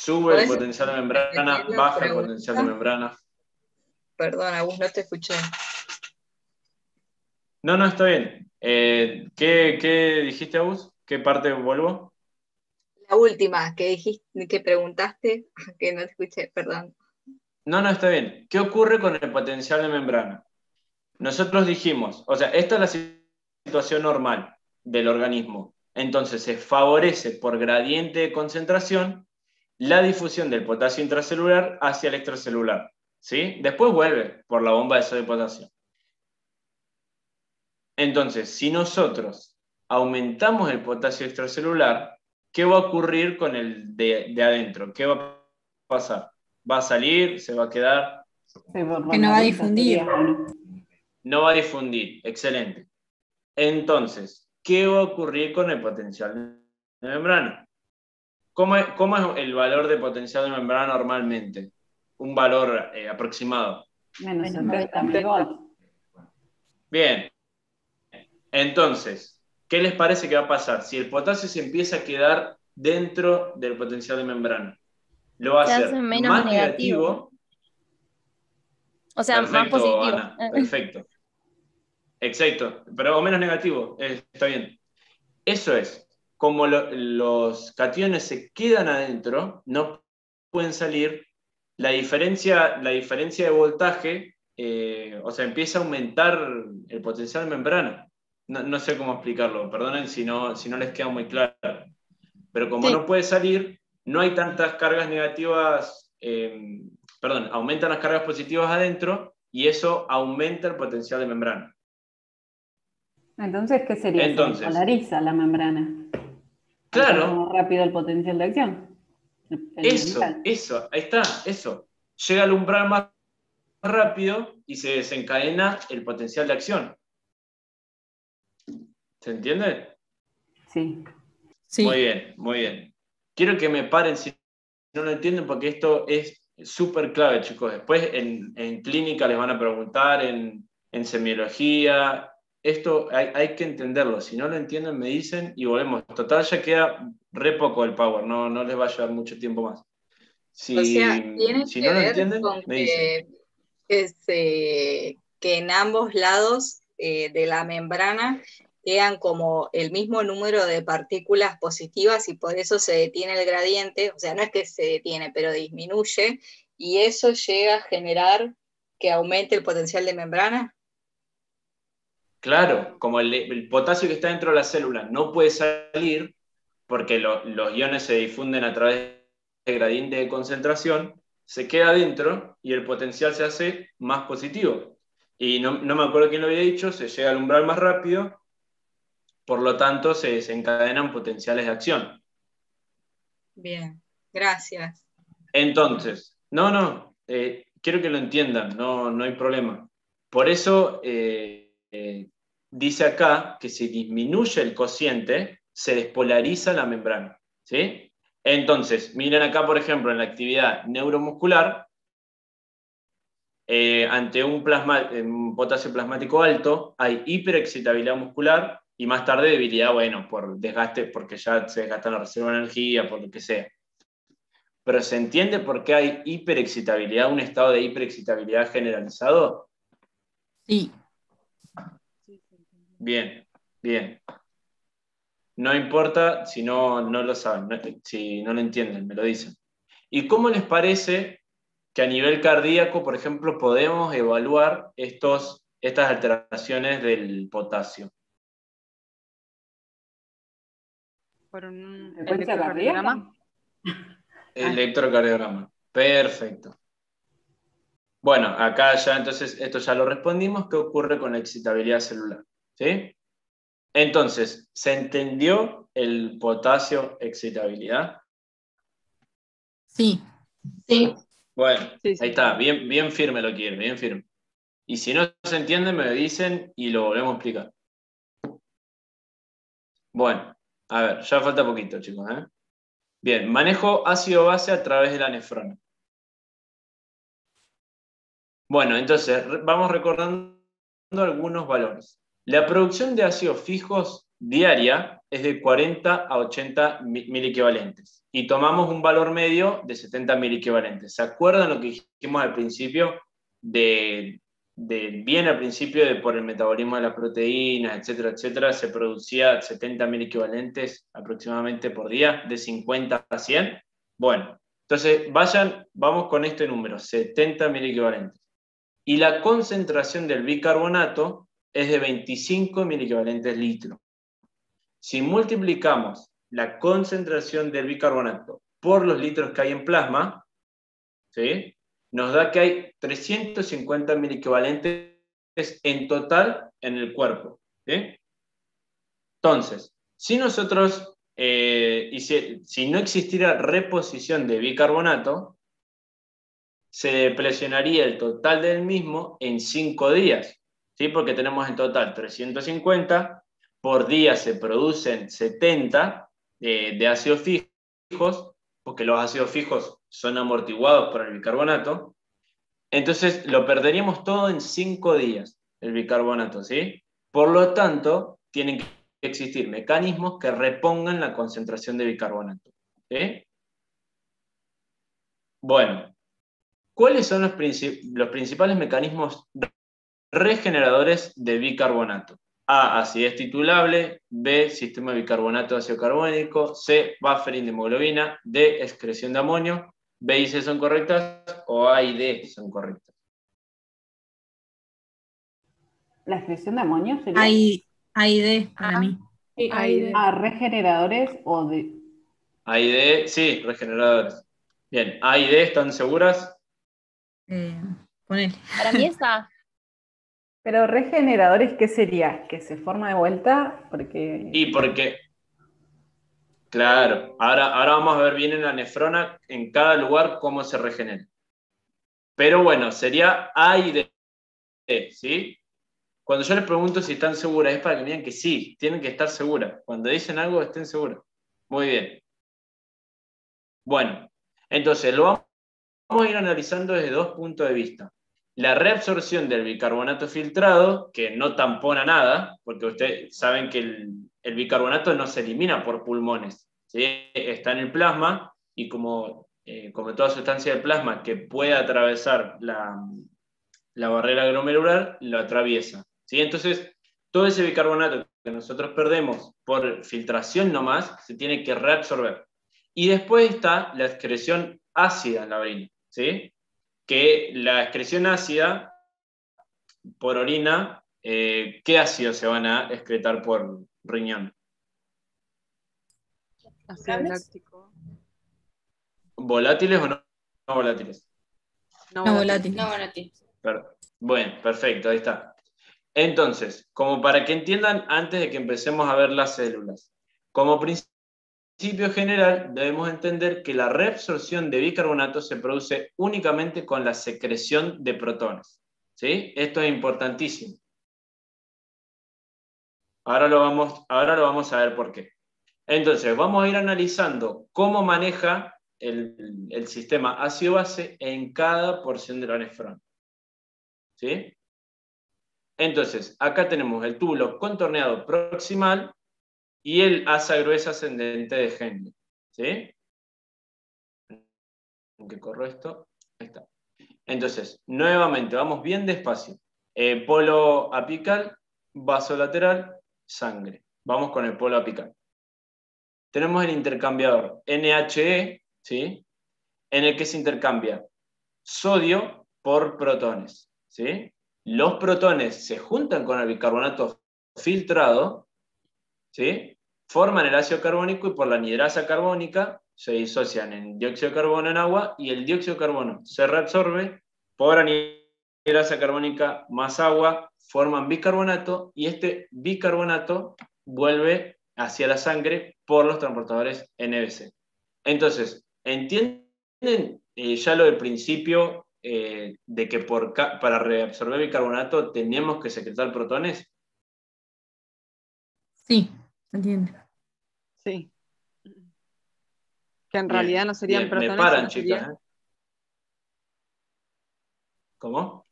Sube el potencial de membrana, baja el potencial de membrana. Perdona, vos no te escuché. No, no, está bien. Eh, ¿qué, dijiste, Agus? ¿Qué parte vuelvo? La última, que dijiste, que preguntaste, [laughs] que no te escuché, perdón. No, no, está bien. ¿Qué ocurre con el potencial de membrana? Nosotros dijimos, o sea, esta es la situación normal del organismo. Entonces se favorece por gradiente de concentración la difusión del potasio intracelular hacia el extracelular. ¿sí? Después vuelve por la bomba de sodio de potasio. Entonces, si nosotros aumentamos el potasio extracelular, ¿qué va a ocurrir con el de, adentro? ¿Qué va a pasar? ¿Va a salir? ¿Se va a quedar? que no va a difundir. No va a difundir, excelente. Entonces, ¿qué va a ocurrir con el potencial de membrana? ¿Cómo es, el valor de potencial de membrana normalmente? Un valor eh, aproximado. Menos 70 Bien. Entonces, ¿qué les parece que va a pasar? Si el potasio se empieza a quedar dentro del potencial de membrana, lo va a hacer más negativo. O sea, más positivo. perfecto. Exacto, pero o menos negativo, eh, está bien. Eso es, como los cationes se quedan adentro, no pueden salir, la diferencia, la diferencia de voltaje, eh, o sea, empieza a aumentar el potencial de membrana. No, sé cómo explicarlo, perdonen si no, si no les queda muy claro. Pero como no puede salir, no hay tantas cargas negativas, eh, perdón, aumentan las cargas positivas adentro y eso aumenta el potencial de membrana. Entonces, ¿qué sería? Entonces, polariza la membrana. Claro. rápido el potencial de acción. eso, eso, ahí está, eso. Llega al umbral más rápido y se desencadena el potencial de acción. ¿Se entiende? Sí. sí. Muy bien, muy bien. Quiero que me paren si no lo entienden porque esto es súper clave, chicos. Después en, clínica les van a preguntar, en, en semiología, esto hay, que entenderlo. Si no lo entienden, me dicen y volvemos. Total, ya queda re poco el power, no, no les va a llevar mucho tiempo más. Si, o sea, que no ver lo entienden, con que, que, en ambos lados eh, de la membrana quedan como el mismo número de partículas positivas y por eso se detiene el gradiente, o sea, no es que se detiene, pero disminuye, y eso llega a generar que aumente el potencial de membrana. Claro, como el, potasio que está dentro de la célula no puede salir porque los iones se difunden a través del gradiente de concentración, se queda dentro y el potencial se hace más positivo. Y no, me acuerdo quién lo había dicho, se llega al umbral más rápido, por lo tanto se desencadenan potenciales de acción. Bien, gracias. Entonces, no, no, eh, quiero que lo entiendan, no, no hay problema. Por eso... Eh, eh, dice acá que si disminuye el cociente, se despolariza la membrana. ¿sí? Entonces, miren acá, por ejemplo, en la actividad neuromuscular, eh, ante un, potasio plasmático alto, hay hiperexcitabilidad muscular y más tarde debilidad, bueno, por desgaste, porque ya se desgasta la reserva de energía, por lo que sea. Pero ¿se entiende por qué hay hiperexcitabilidad, un estado de hiperexcitabilidad generalizado? Sí. Bien, bien. No importa si no, no lo saben, si no lo entienden, me lo dicen. ¿Y cómo les parece que a nivel cardíaco, por ejemplo, podemos evaluar estos, estas alteraciones del potasio? Por un electrocardiograma. [laughs] Electrocardiograma. Perfecto. Bueno, acá ya entonces esto ya lo respondimos. ¿Qué ocurre con la excitabilidad celular? ¿Sí? Entonces, ¿se entendió el potasio excitabilidad? Sí. Sí. Bueno, ahí está, bien, bien firme lo quiere, bien firme. Y si no se entiende, me dicen y lo volvemos a explicar. Bueno, a ver, ya falta poquito, chicos. ¿eh? Bien, manejo ácido base a través de la nefrona. Bueno, entonces vamos recordando algunos valores. La producción de ácidos fijos diaria es de 40 a 80 equivalentes y tomamos un valor medio de 70 equivalentes. ¿Se acuerdan lo que dijimos al principio de, bien al principio de por el metabolismo de las proteínas, etcétera, etcétera, se producía 70 equivalentes aproximadamente por día, de 50 a 100? Bueno, entonces vayan, vamos con este número, 70 equivalentes. Y la concentración del bicarbonato es de 25 equivalentes litro. Si multiplicamos la concentración del bicarbonato por los litros que hay en plasma, ¿sí? nos da que hay 350 mil equivalentes en total en el cuerpo. Entonces, si nosotros, eh, y si, no existiera reposición de bicarbonato, se presionaría el total del mismo en 5 días, ¿sí? porque tenemos en total 350, por día se producen 70 eh, de ácidos fijos, porque los ácidos fijos son amortiguados por el bicarbonato, entonces lo perderíamos todo en 5 días, el bicarbonato, ¿sí? Por lo tanto, tienen que existir mecanismos que repongan la concentración de bicarbonato. ¿sí? Bueno, ¿cuáles son los, los principales mecanismos regeneradores de bicarbonato? A, acidez titulable, B, sistema bicarbonato ácido carbónico, C, buffering de hemoglobina, D, excreción de amonio, B y C son correctas o A y D son correctas. ¿La excreción de amonio sería? A y D para mí. Sí, ¿A regeneradores o de...? A y D, sí, regeneradores. Bien, A y D, ¿están seguras? Eh, Para mí está. [laughs] Pero regeneradores, ¿qué sería? ¿Que se forma de vuelta? Porque... Y porque, claro, ahora, ahora vamos a ver bien en la nefrona, en cada lugar, cómo se regenera. Pero bueno, sería A y D, ¿sí? Cuando yo les pregunto si están seguras, es para que me digan que sí, tienen que estar seguras. Cuando dicen algo, estén seguras. Muy bien. Bueno, entonces lo vamos a ir analizando desde dos puntos de vista la reabsorción del bicarbonato filtrado, que no tampona nada, porque ustedes saben que el, bicarbonato no se elimina por pulmones, está en el plasma y como, eh, como toda sustancia del plasma que puede atravesar la, barrera glomerular, lo atraviesa. ¿sí? Entonces, todo ese bicarbonato que nosotros perdemos por filtración nomás, se tiene que reabsorber. Y después está la excreción ácida en la orina. ¿sí? Que la excreción ácida por orina, eh, ¿qué ácidos se van a excretar por riñón? Ácido láctico. ¿Volátiles o no, volátiles? No, volátiles. No volátiles. bueno, perfecto, ahí está. Entonces, como para que entiendan antes de que empecemos a ver las células, como principio principio general, debemos entender que la reabsorción de bicarbonato se produce únicamente con la secreción de protones. ¿sí? Esto es importantísimo. Ahora lo, vamos, ahora lo vamos a ver por qué. Entonces, vamos a ir analizando cómo maneja el, sistema ácido-base en cada porción de la nefrona. ¿Sí? Entonces, acá tenemos el túbulo contorneado proximal y el asa gruesa ascendente de Henle. ¿Sí? Aunque corro esto, ahí está. Entonces, nuevamente, vamos bien despacio. Eh, polo apical, vaso lateral, sangre. Vamos con el polo apical. Tenemos el intercambiador NHE, ¿sí? en el que se intercambia sodio por protones. ¿sí? Los protones se juntan con el bicarbonato filtrado ¿sí? forman el ácido carbónico y por la anidrasa carbónica se disocian en dióxido de carbono en agua y el dióxido de carbono se reabsorbe por anidrasa carbónica más agua, forman bicarbonato y este bicarbonato vuelve hacia la sangre por los transportadores NBC. Entonces, ¿entienden eh, ya lo del principio eh, de que para reabsorber bicarbonato tenemos que secretar protones? Sí, entiende. Sí. Que en realidad no serían protones. Me paran, chicas. ¿eh? ¿Cómo?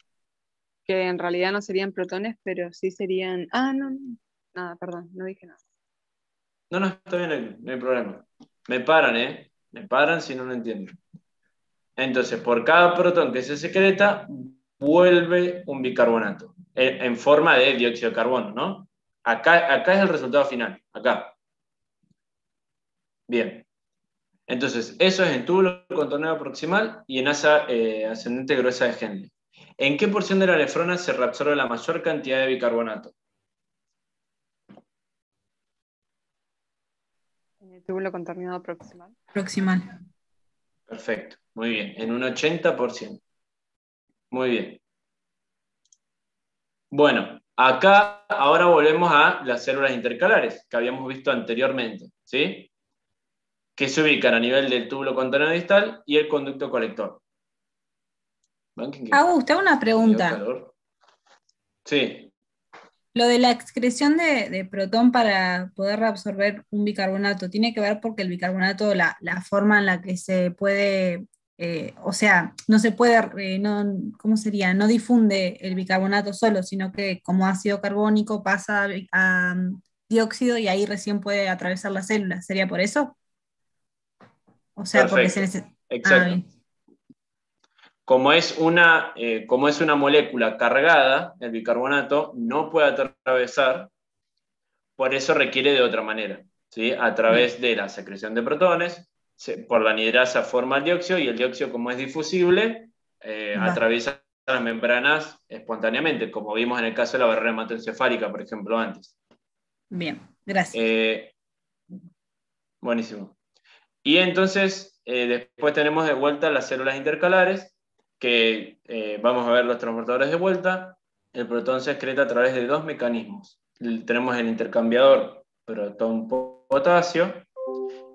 Que en realidad no serían protones, pero sí serían. Ah, no, no. Nada, perdón, no dije nada. No, no, está bien, no hay problema. Me paran, ¿eh? Me paran si no lo entiendo. Entonces, por cada protón que se secreta, vuelve un bicarbonato en forma de dióxido de carbono, ¿no? Acá, acá es el resultado final, acá. Bien. Entonces, eso es en túbulo contorneo proximal y en asa eh, ascendente gruesa de Henle. ¿En qué porción de la nefrona se reabsorbe la mayor cantidad de bicarbonato? En el túbulo contorneado proximal. Proximal. Perfecto, muy bien, en un 80%. Muy bien. Bueno, acá ahora volvemos a las células intercalares que habíamos visto anteriormente, ¿sí? Que se ubican a nivel del túbulo contenedor distal y el conducto colector. Augusto, una pregunta. Sí. Lo de la excreción de, protón para poder reabsorber un bicarbonato, ¿tiene que ver porque el bicarbonato, la, forma en la que se puede, eh, o sea, no se puede, eh, no, ¿cómo sería? No difunde el bicarbonato solo, sino que como ácido carbónico pasa a, um, dióxido y ahí recién puede atravesar la célula. ¿Sería por eso? O sea, porque se necesita... Exacto. Ah, como es, una, eh, como es una molécula cargada, el bicarbonato no puede atravesar, por eso requiere de otra manera, ¿sí? a través de la secreción de protones, por la anidrasa forma el dióxido y el dióxido como es difusible, eh, atraviesa las membranas espontáneamente, como vimos en el caso de la barrera hematoencefálica, por ejemplo, antes. Bien, gracias. Eh, buenísimo. Y entonces, después tenemos de vuelta las células intercalares, que eh, vamos a ver los transportadores de vuelta. El protón se excreta a través de dos mecanismos. Tenemos el intercambiador protón-potasio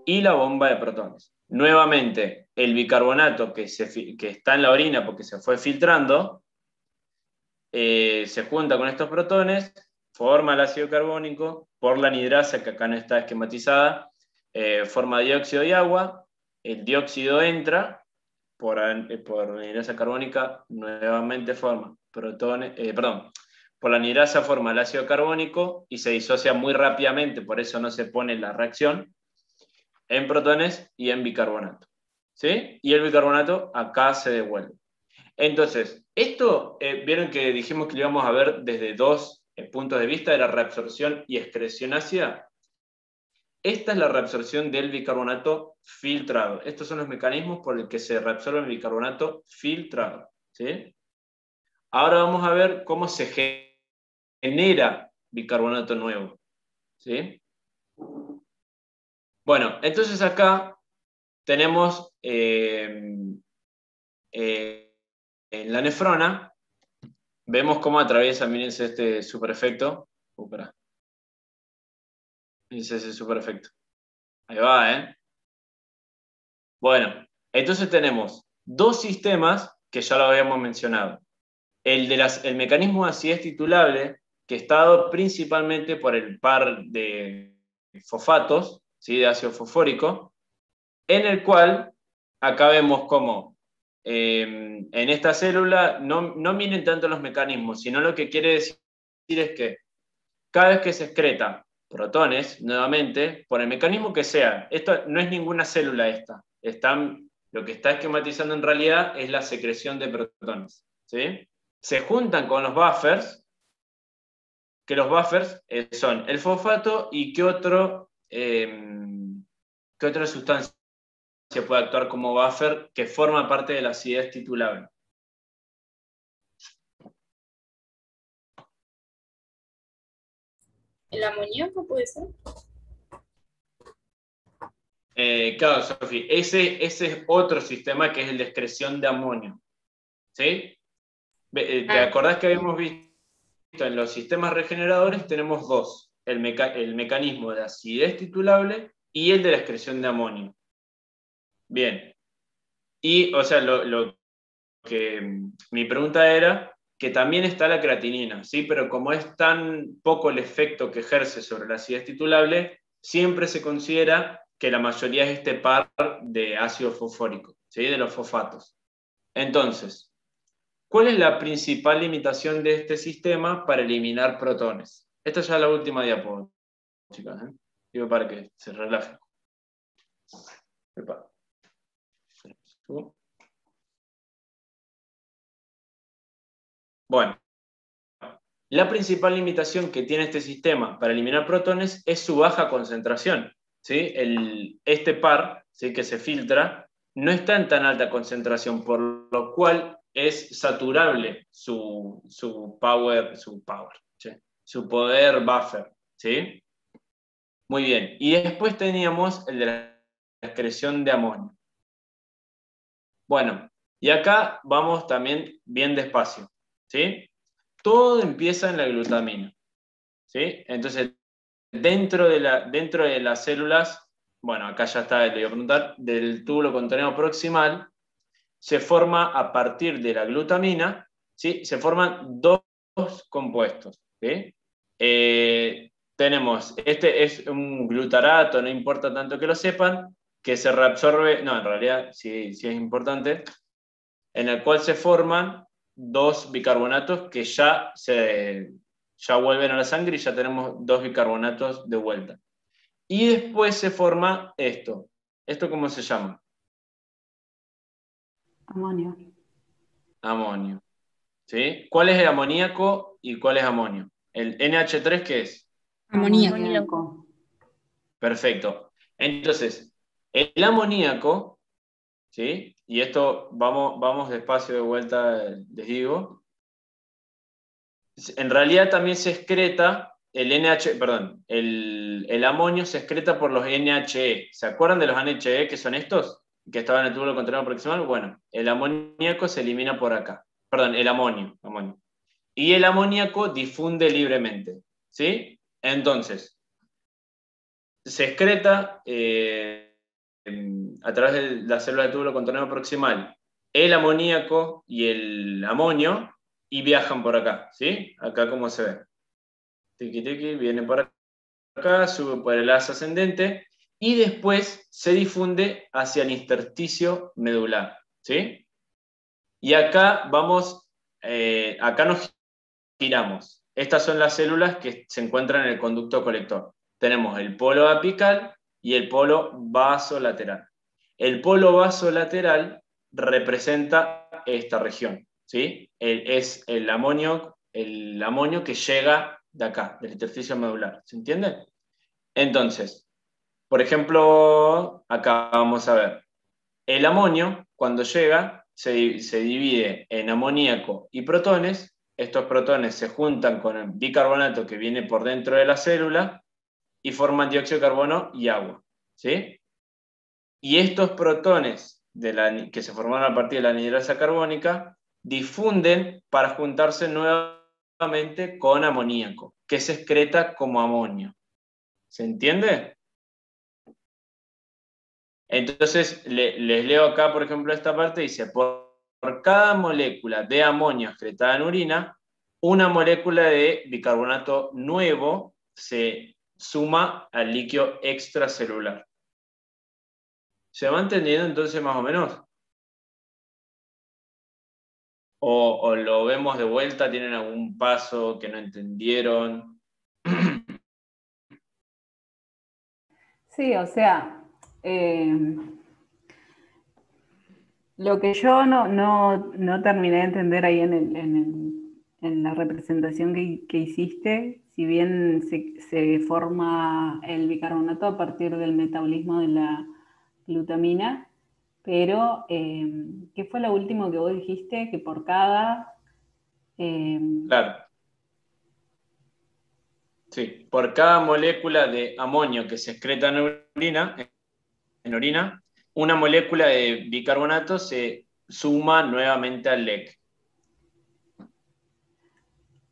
y la bomba de protones. Nuevamente, el bicarbonato que, está en la orina porque se fue filtrando, eh, se junta con estos protones, forma el ácido carbónico, por la anidrasa, que acá no está esquematizada, eh, forma dióxido y agua, el dióxido entra por, por anidrasa carbónica nuevamente forma protones, eh, perdón, por la anidrasa forma el ácido carbónico y se disocia muy rápidamente, por eso no se pone la reacción, en protones y en bicarbonato. ¿sí? Y el bicarbonato acá se devuelve. Entonces, esto, eh, vieron que dijimos que lo íbamos a ver desde dos eh, puntos de vista de la reabsorción y excreción ácida. Esta es la reabsorción del bicarbonato filtrado. Estos son los mecanismos por los que se reabsorbe el bicarbonato filtrado. ¿sí? Ahora vamos a ver cómo se genera bicarbonato nuevo. ¿sí? Bueno, entonces acá tenemos eh, eh, en la nefrona, vemos cómo atraviesa, mírense este superefecto. Uh, Dice ese super efecto. Ahí va, ¿eh? Bueno, entonces tenemos dos sistemas que ya lo habíamos mencionado. El, de las, el mecanismo de acidez titulable, que está dado principalmente por el par de fosfatos, ¿sí? de ácido fosfórico, en el cual acá vemos cómo em, en esta célula no, no miren tanto los mecanismos, sino lo que quiere decir es que cada vez que se excreta protones, nuevamente, por el mecanismo que sea. Esto no es ninguna célula esta. Están, lo que está esquematizando en realidad es la secreción de protones. ¿sí? Se juntan con los buffers, que los buffers eh, son el fosfato y qué, otro, qué otra sustancia puede actuar como buffer que forma parte de la acidez titulable. ¿El amoníaco puede ser? Eh, claro, Sofi, ese, ese es otro sistema que es el de excreción de amonio. ¿Sí? Eh, ¿Te ah. acordás que habíamos visto en los sistemas regeneradores? Tenemos dos: el, mecanismo de acidez titulable y el de la excreción de amonio. Bien. Y, o sea, lo que mi pregunta era que también está la creatinina, ¿sí? pero como es tan poco el efecto que ejerce sobre la acidez titulable, siempre se considera que la mayoría es este par de ácido fosfórico, ¿sí? de los fosfatos. Entonces, ¿cuál es la principal limitación de este sistema para eliminar protones? Esta ya es la última diapositiva, chicas. ¿eh? Digo para que se relajen. Bueno, la principal limitación que tiene este sistema para eliminar protones es su baja concentración. ¿sí? este par ¿sí? que se filtra no está en tan alta concentración, por lo cual es saturable su, power, su power, su poder buffer. ¿sí? Muy bien. Y después teníamos el de la excreción de amonio. Bueno, Y acá vamos también bien despacio, ¿sí? Todo empieza en la glutamina, ¿sí? Entonces, dentro de, la, dentro de las células, bueno, acá ya está, le voy a preguntar, del túbulo contorneo proximal, se forma a partir de la glutamina, ¿sí? Se forman dos compuestos, ¿sí? Eh, tenemos, este es un glutarato, no importa tanto que lo sepan, que se reabsorbe, no, en realidad sí, sí es importante, en el cual se forman dos bicarbonatos que ya, se, ya vuelven a la sangre y ya tenemos dos bicarbonatos de vuelta. Y después se forma esto. ¿Esto cómo se llama? Amonio. Amonio. ¿Sí? ¿Cuál es el amoníaco y cuál es amonio? ¿El NH3 qué es? Amoníaco. Perfecto. Entonces, el amoníaco, ¿sí? Y esto vamos, vamos despacio de vuelta, les digo. En realidad también se excreta el NH, perdón, el, el amonio se excreta por los NHE. ¿Se acuerdan de los NHE que son estos? Que estaban en el túbulo contorno proximal. Bueno, el amoníaco se elimina por acá. Perdón, el amonio, amonio. Y el amoníaco difunde libremente. ¿Sí? Entonces, se excreta eh, a través de la célula de túbulo contorno proximal el amoníaco y el amonio y viajan por acá. ¿Sí? Acá como se ve. Tiki tiki, viene por acá, sube por el asa ascendente y después se difunde hacia el intersticio medular. ¿sí? Y acá vamos, eh, acá nos Estas son las células que se encuentran en el conducto colector. Tenemos el polo apical y el polo vasolateral. El polo vasolateral representa esta región. ¿sí? es el amonio, el amonio que llega de acá, del intersticio medular. ¿Se entiende? Entonces, por ejemplo, acá vamos a ver. El amonio, cuando llega, se, se divide en amoníaco y protones. Estos protones se juntan con el bicarbonato que viene por dentro de la célula y forman dióxido de carbono y agua. ¿sí? Y estos protones que se formaron a partir de la anhidrasa carbónica difunden para juntarse nuevamente con amoníaco, que se excreta como amonio. ¿Se entiende? Entonces, les leo acá, por ejemplo, esta parte, dice, por, por cada molécula de amonio excretada en orina, una molécula de bicarbonato nuevo se suma al líquido extracelular. ¿Se va entendiendo entonces más o menos? O, o, lo vemos de vuelta, tienen algún paso que no entendieron. Sí, o sea, eh, lo que yo no, no, no, terminé de entender ahí en, el, en, la representación que, que, hiciste, si bien se, se, forma el bicarbonato a partir del metabolismo de la glutamina, pero eh, ¿qué fue lo último que vos dijiste? Que por cada... Eh, claro. Sí, por cada molécula de amonio que se excreta en orina, en orina una molécula de bicarbonato se suma nuevamente al LEC.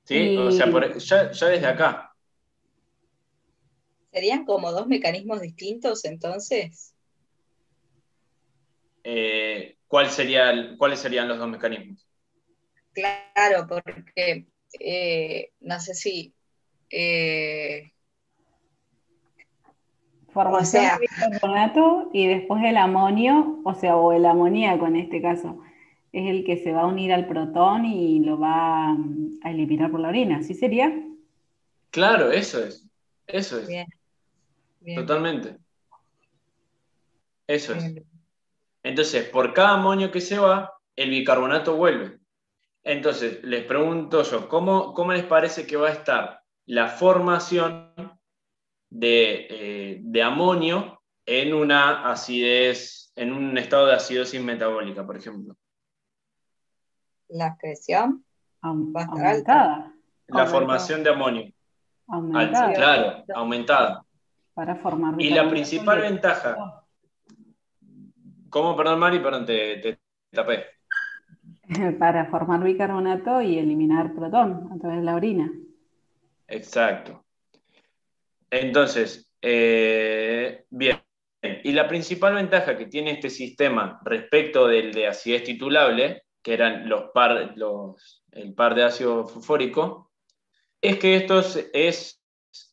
¿Sí? Y... O sea, por, ya, ya, desde acá. ¿Serían como dos mecanismos distintos entonces? Eh, ¿cuál sería, ¿Cuáles serían los dos mecanismos? Claro, porque eh, no sé si... Eh, Formación o sea, de bicarbonato y después el amonio, o sea, o el amoníaco en este caso, es el que se va a unir al protón y lo va a eliminar por la orina, ¿sí sería? Claro, eso es. Eso es. Bien. Bien. Totalmente. Eso Bien. es. Entonces, por cada amonio que se va, el bicarbonato vuelve. Entonces, les pregunto yo, ¿cómo, cómo les parece que va a estar la formación de, eh, de, amonio en una acidez, en un estado de acidosis metabólica, por ejemplo. La excreción va a estar aumentada. La formación de amonio. Aumentada. Claro, aumentada. Para formar y la principal ventaja. ¿Cómo, perdón, Mari? Perdón, te, te tapé. [laughs] Para formar bicarbonato y eliminar protón a través de la orina. Exacto. Entonces, eh, bien. Y la principal ventaja que tiene este sistema respecto del de acidez titulable, que eran los par, los, el par de ácido fosfórico, es que esto es,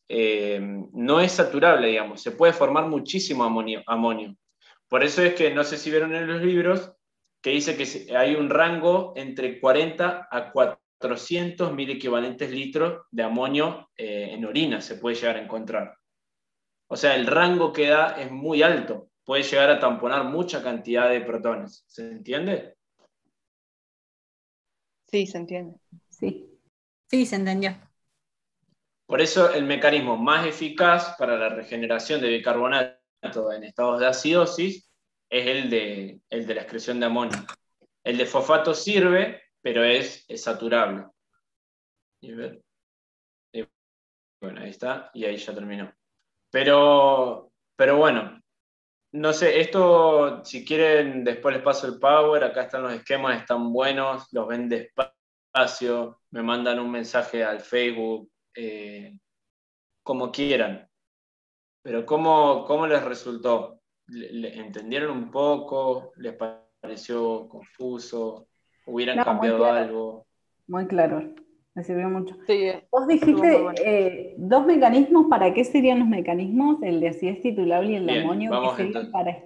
eh, no es saturable, digamos, se puede formar muchísimo amonio, amonio. Por eso es que, no sé si vieron en los libros, que dice que hay un rango entre 40 a 400 mil equivalentes litros de amonio eh, en orina, se puede llegar a encontrar. O sea, el rango que da es muy alto, puede llegar a tamponar mucha cantidad de protones. ¿Se entiende? Sí, se entiende. Sí. Sí, se entendió. Por eso el mecanismo más eficaz para la regeneración de bicarbonato en estados de acidosis es el de, el de la excreción de amonio. El de fosfato sirve, pero es, saturable. Y bueno, ahí está, y ahí ya terminó. Pero, pero bueno, no sé, esto, si quieren, después les paso el power, acá están los esquemas, están buenos, los ven despacio, me mandan un mensaje al Facebook, eh, como quieran. Pero ¿cómo, cómo les resultó? ¿Le, entendieron un poco? ¿Les pareció confuso? ¿Hubieran cambiado algo? Muy claro, me sirvió mucho. Sí, Vos dijiste eh, dos mecanismos, ¿para qué serían los mecanismos? El de acidez titulable y el de amonio, para...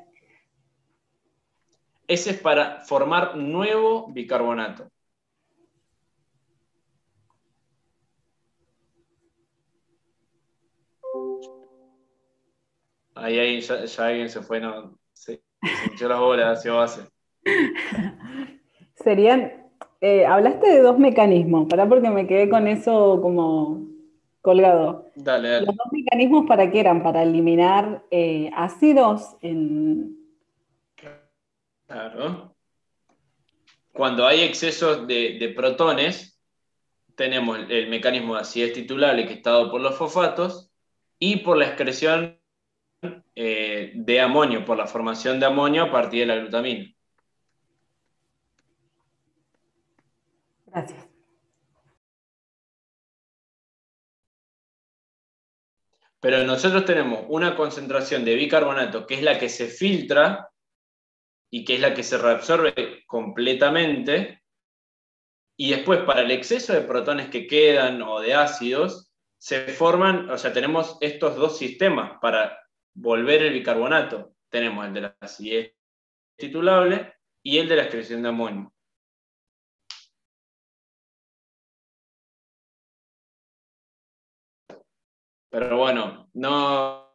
Ese es para formar nuevo bicarbonato. Ahí, ahí ya, alguien se fue, no, se, echó las bolas hacia [laughs] base. Serían, eh, hablaste de dos mecanismos, ¿para? Porque me quedé con eso como colgado. Dale, dale. ¿Los dos mecanismos para qué eran? ¿Para eliminar eh, ácidos en... Claro. Cuando hay excesos de, protones, tenemos el, mecanismo de acidez titulable que está dado por los fosfatos y por la excreción eh, de amonio, por la formación de amonio a partir de la glutamina. Gracias. Pero nosotros tenemos una concentración de bicarbonato que es la que se filtra y que es la que se reabsorbe completamente. Y después, para el exceso de protones que quedan o de ácidos, se forman, o sea, tenemos estos dos sistemas para volver el bicarbonato. Tenemos el de la acidez titulable y el de la excreción de amonio. Pero bueno, no,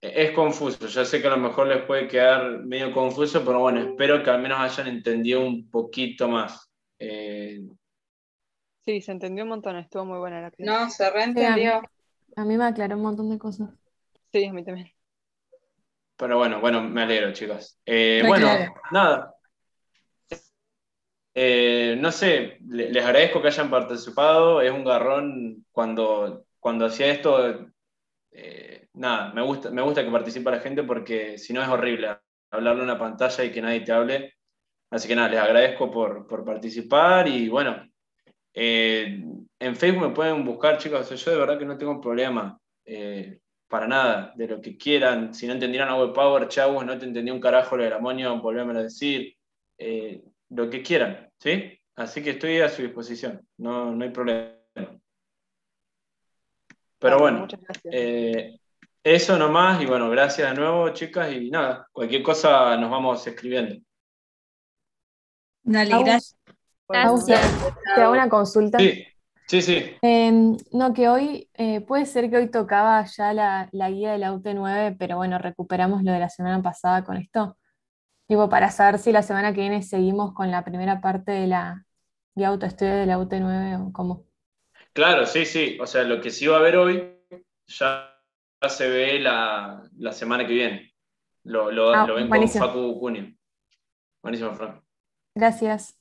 es confuso. Ya sé que a lo mejor les puede quedar medio confuso, pero bueno, espero que al menos hayan entendido un poquito más. Eh, sí, se entendió un montón, estuvo muy buena la clase. No, se reentendió. a mí me aclaró un montón de cosas. Sí, a mí también. Pero bueno, bueno, me alegro, chicos. Eh, bueno, nada. Eh, no sé, les agradezco que hayan participado. Es un garrón cuando, cuando hacía esto. Eh, nada, me gusta, me gusta que participe la gente porque si no es horrible hablarle a una pantalla y que nadie te hable. Así que nada, les agradezco por, participar y bueno, en Facebook me pueden buscar, chicos. Yo de verdad que no tengo problema para nada, de lo que quieran. Si no entendieron algo de Power, chavos, no te entendí un carajo lo del amonio, volvémelo a decir. Eh, lo que quieran, ¿sí? Así que estoy a su disposición, no, no hay problema. Pero bueno, eh, eso nomás, y bueno, gracias de nuevo, chicas, y nada, cualquier cosa nos vamos escribiendo. Dale, gracias. Gracias. Te hago una consulta. Sí. Sí, sí. Em, no, que hoy, eh, puede ser que hoy tocaba ya la, guía de la UT9, pero bueno, recuperamos lo de la semana pasada con esto. Digo, para saber si la semana que viene seguimos con la primera parte de la guía autoestudio de la UT9 o cómo. Claro, sí, sí. O sea, lo que sí va a haber hoy ya, se ve la, semana que viene. Lo, lo, ah, ven con Facu Cunio. Buenísimo, Frank. Gracias.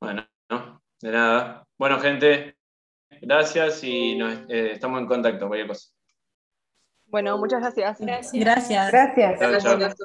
Bueno, no, de nada. Bueno, gente, Gracias y nos, eh, estamos en contacto, cualquier cosa. Bueno, muchas gracias. Gracias. Gracias. gracias.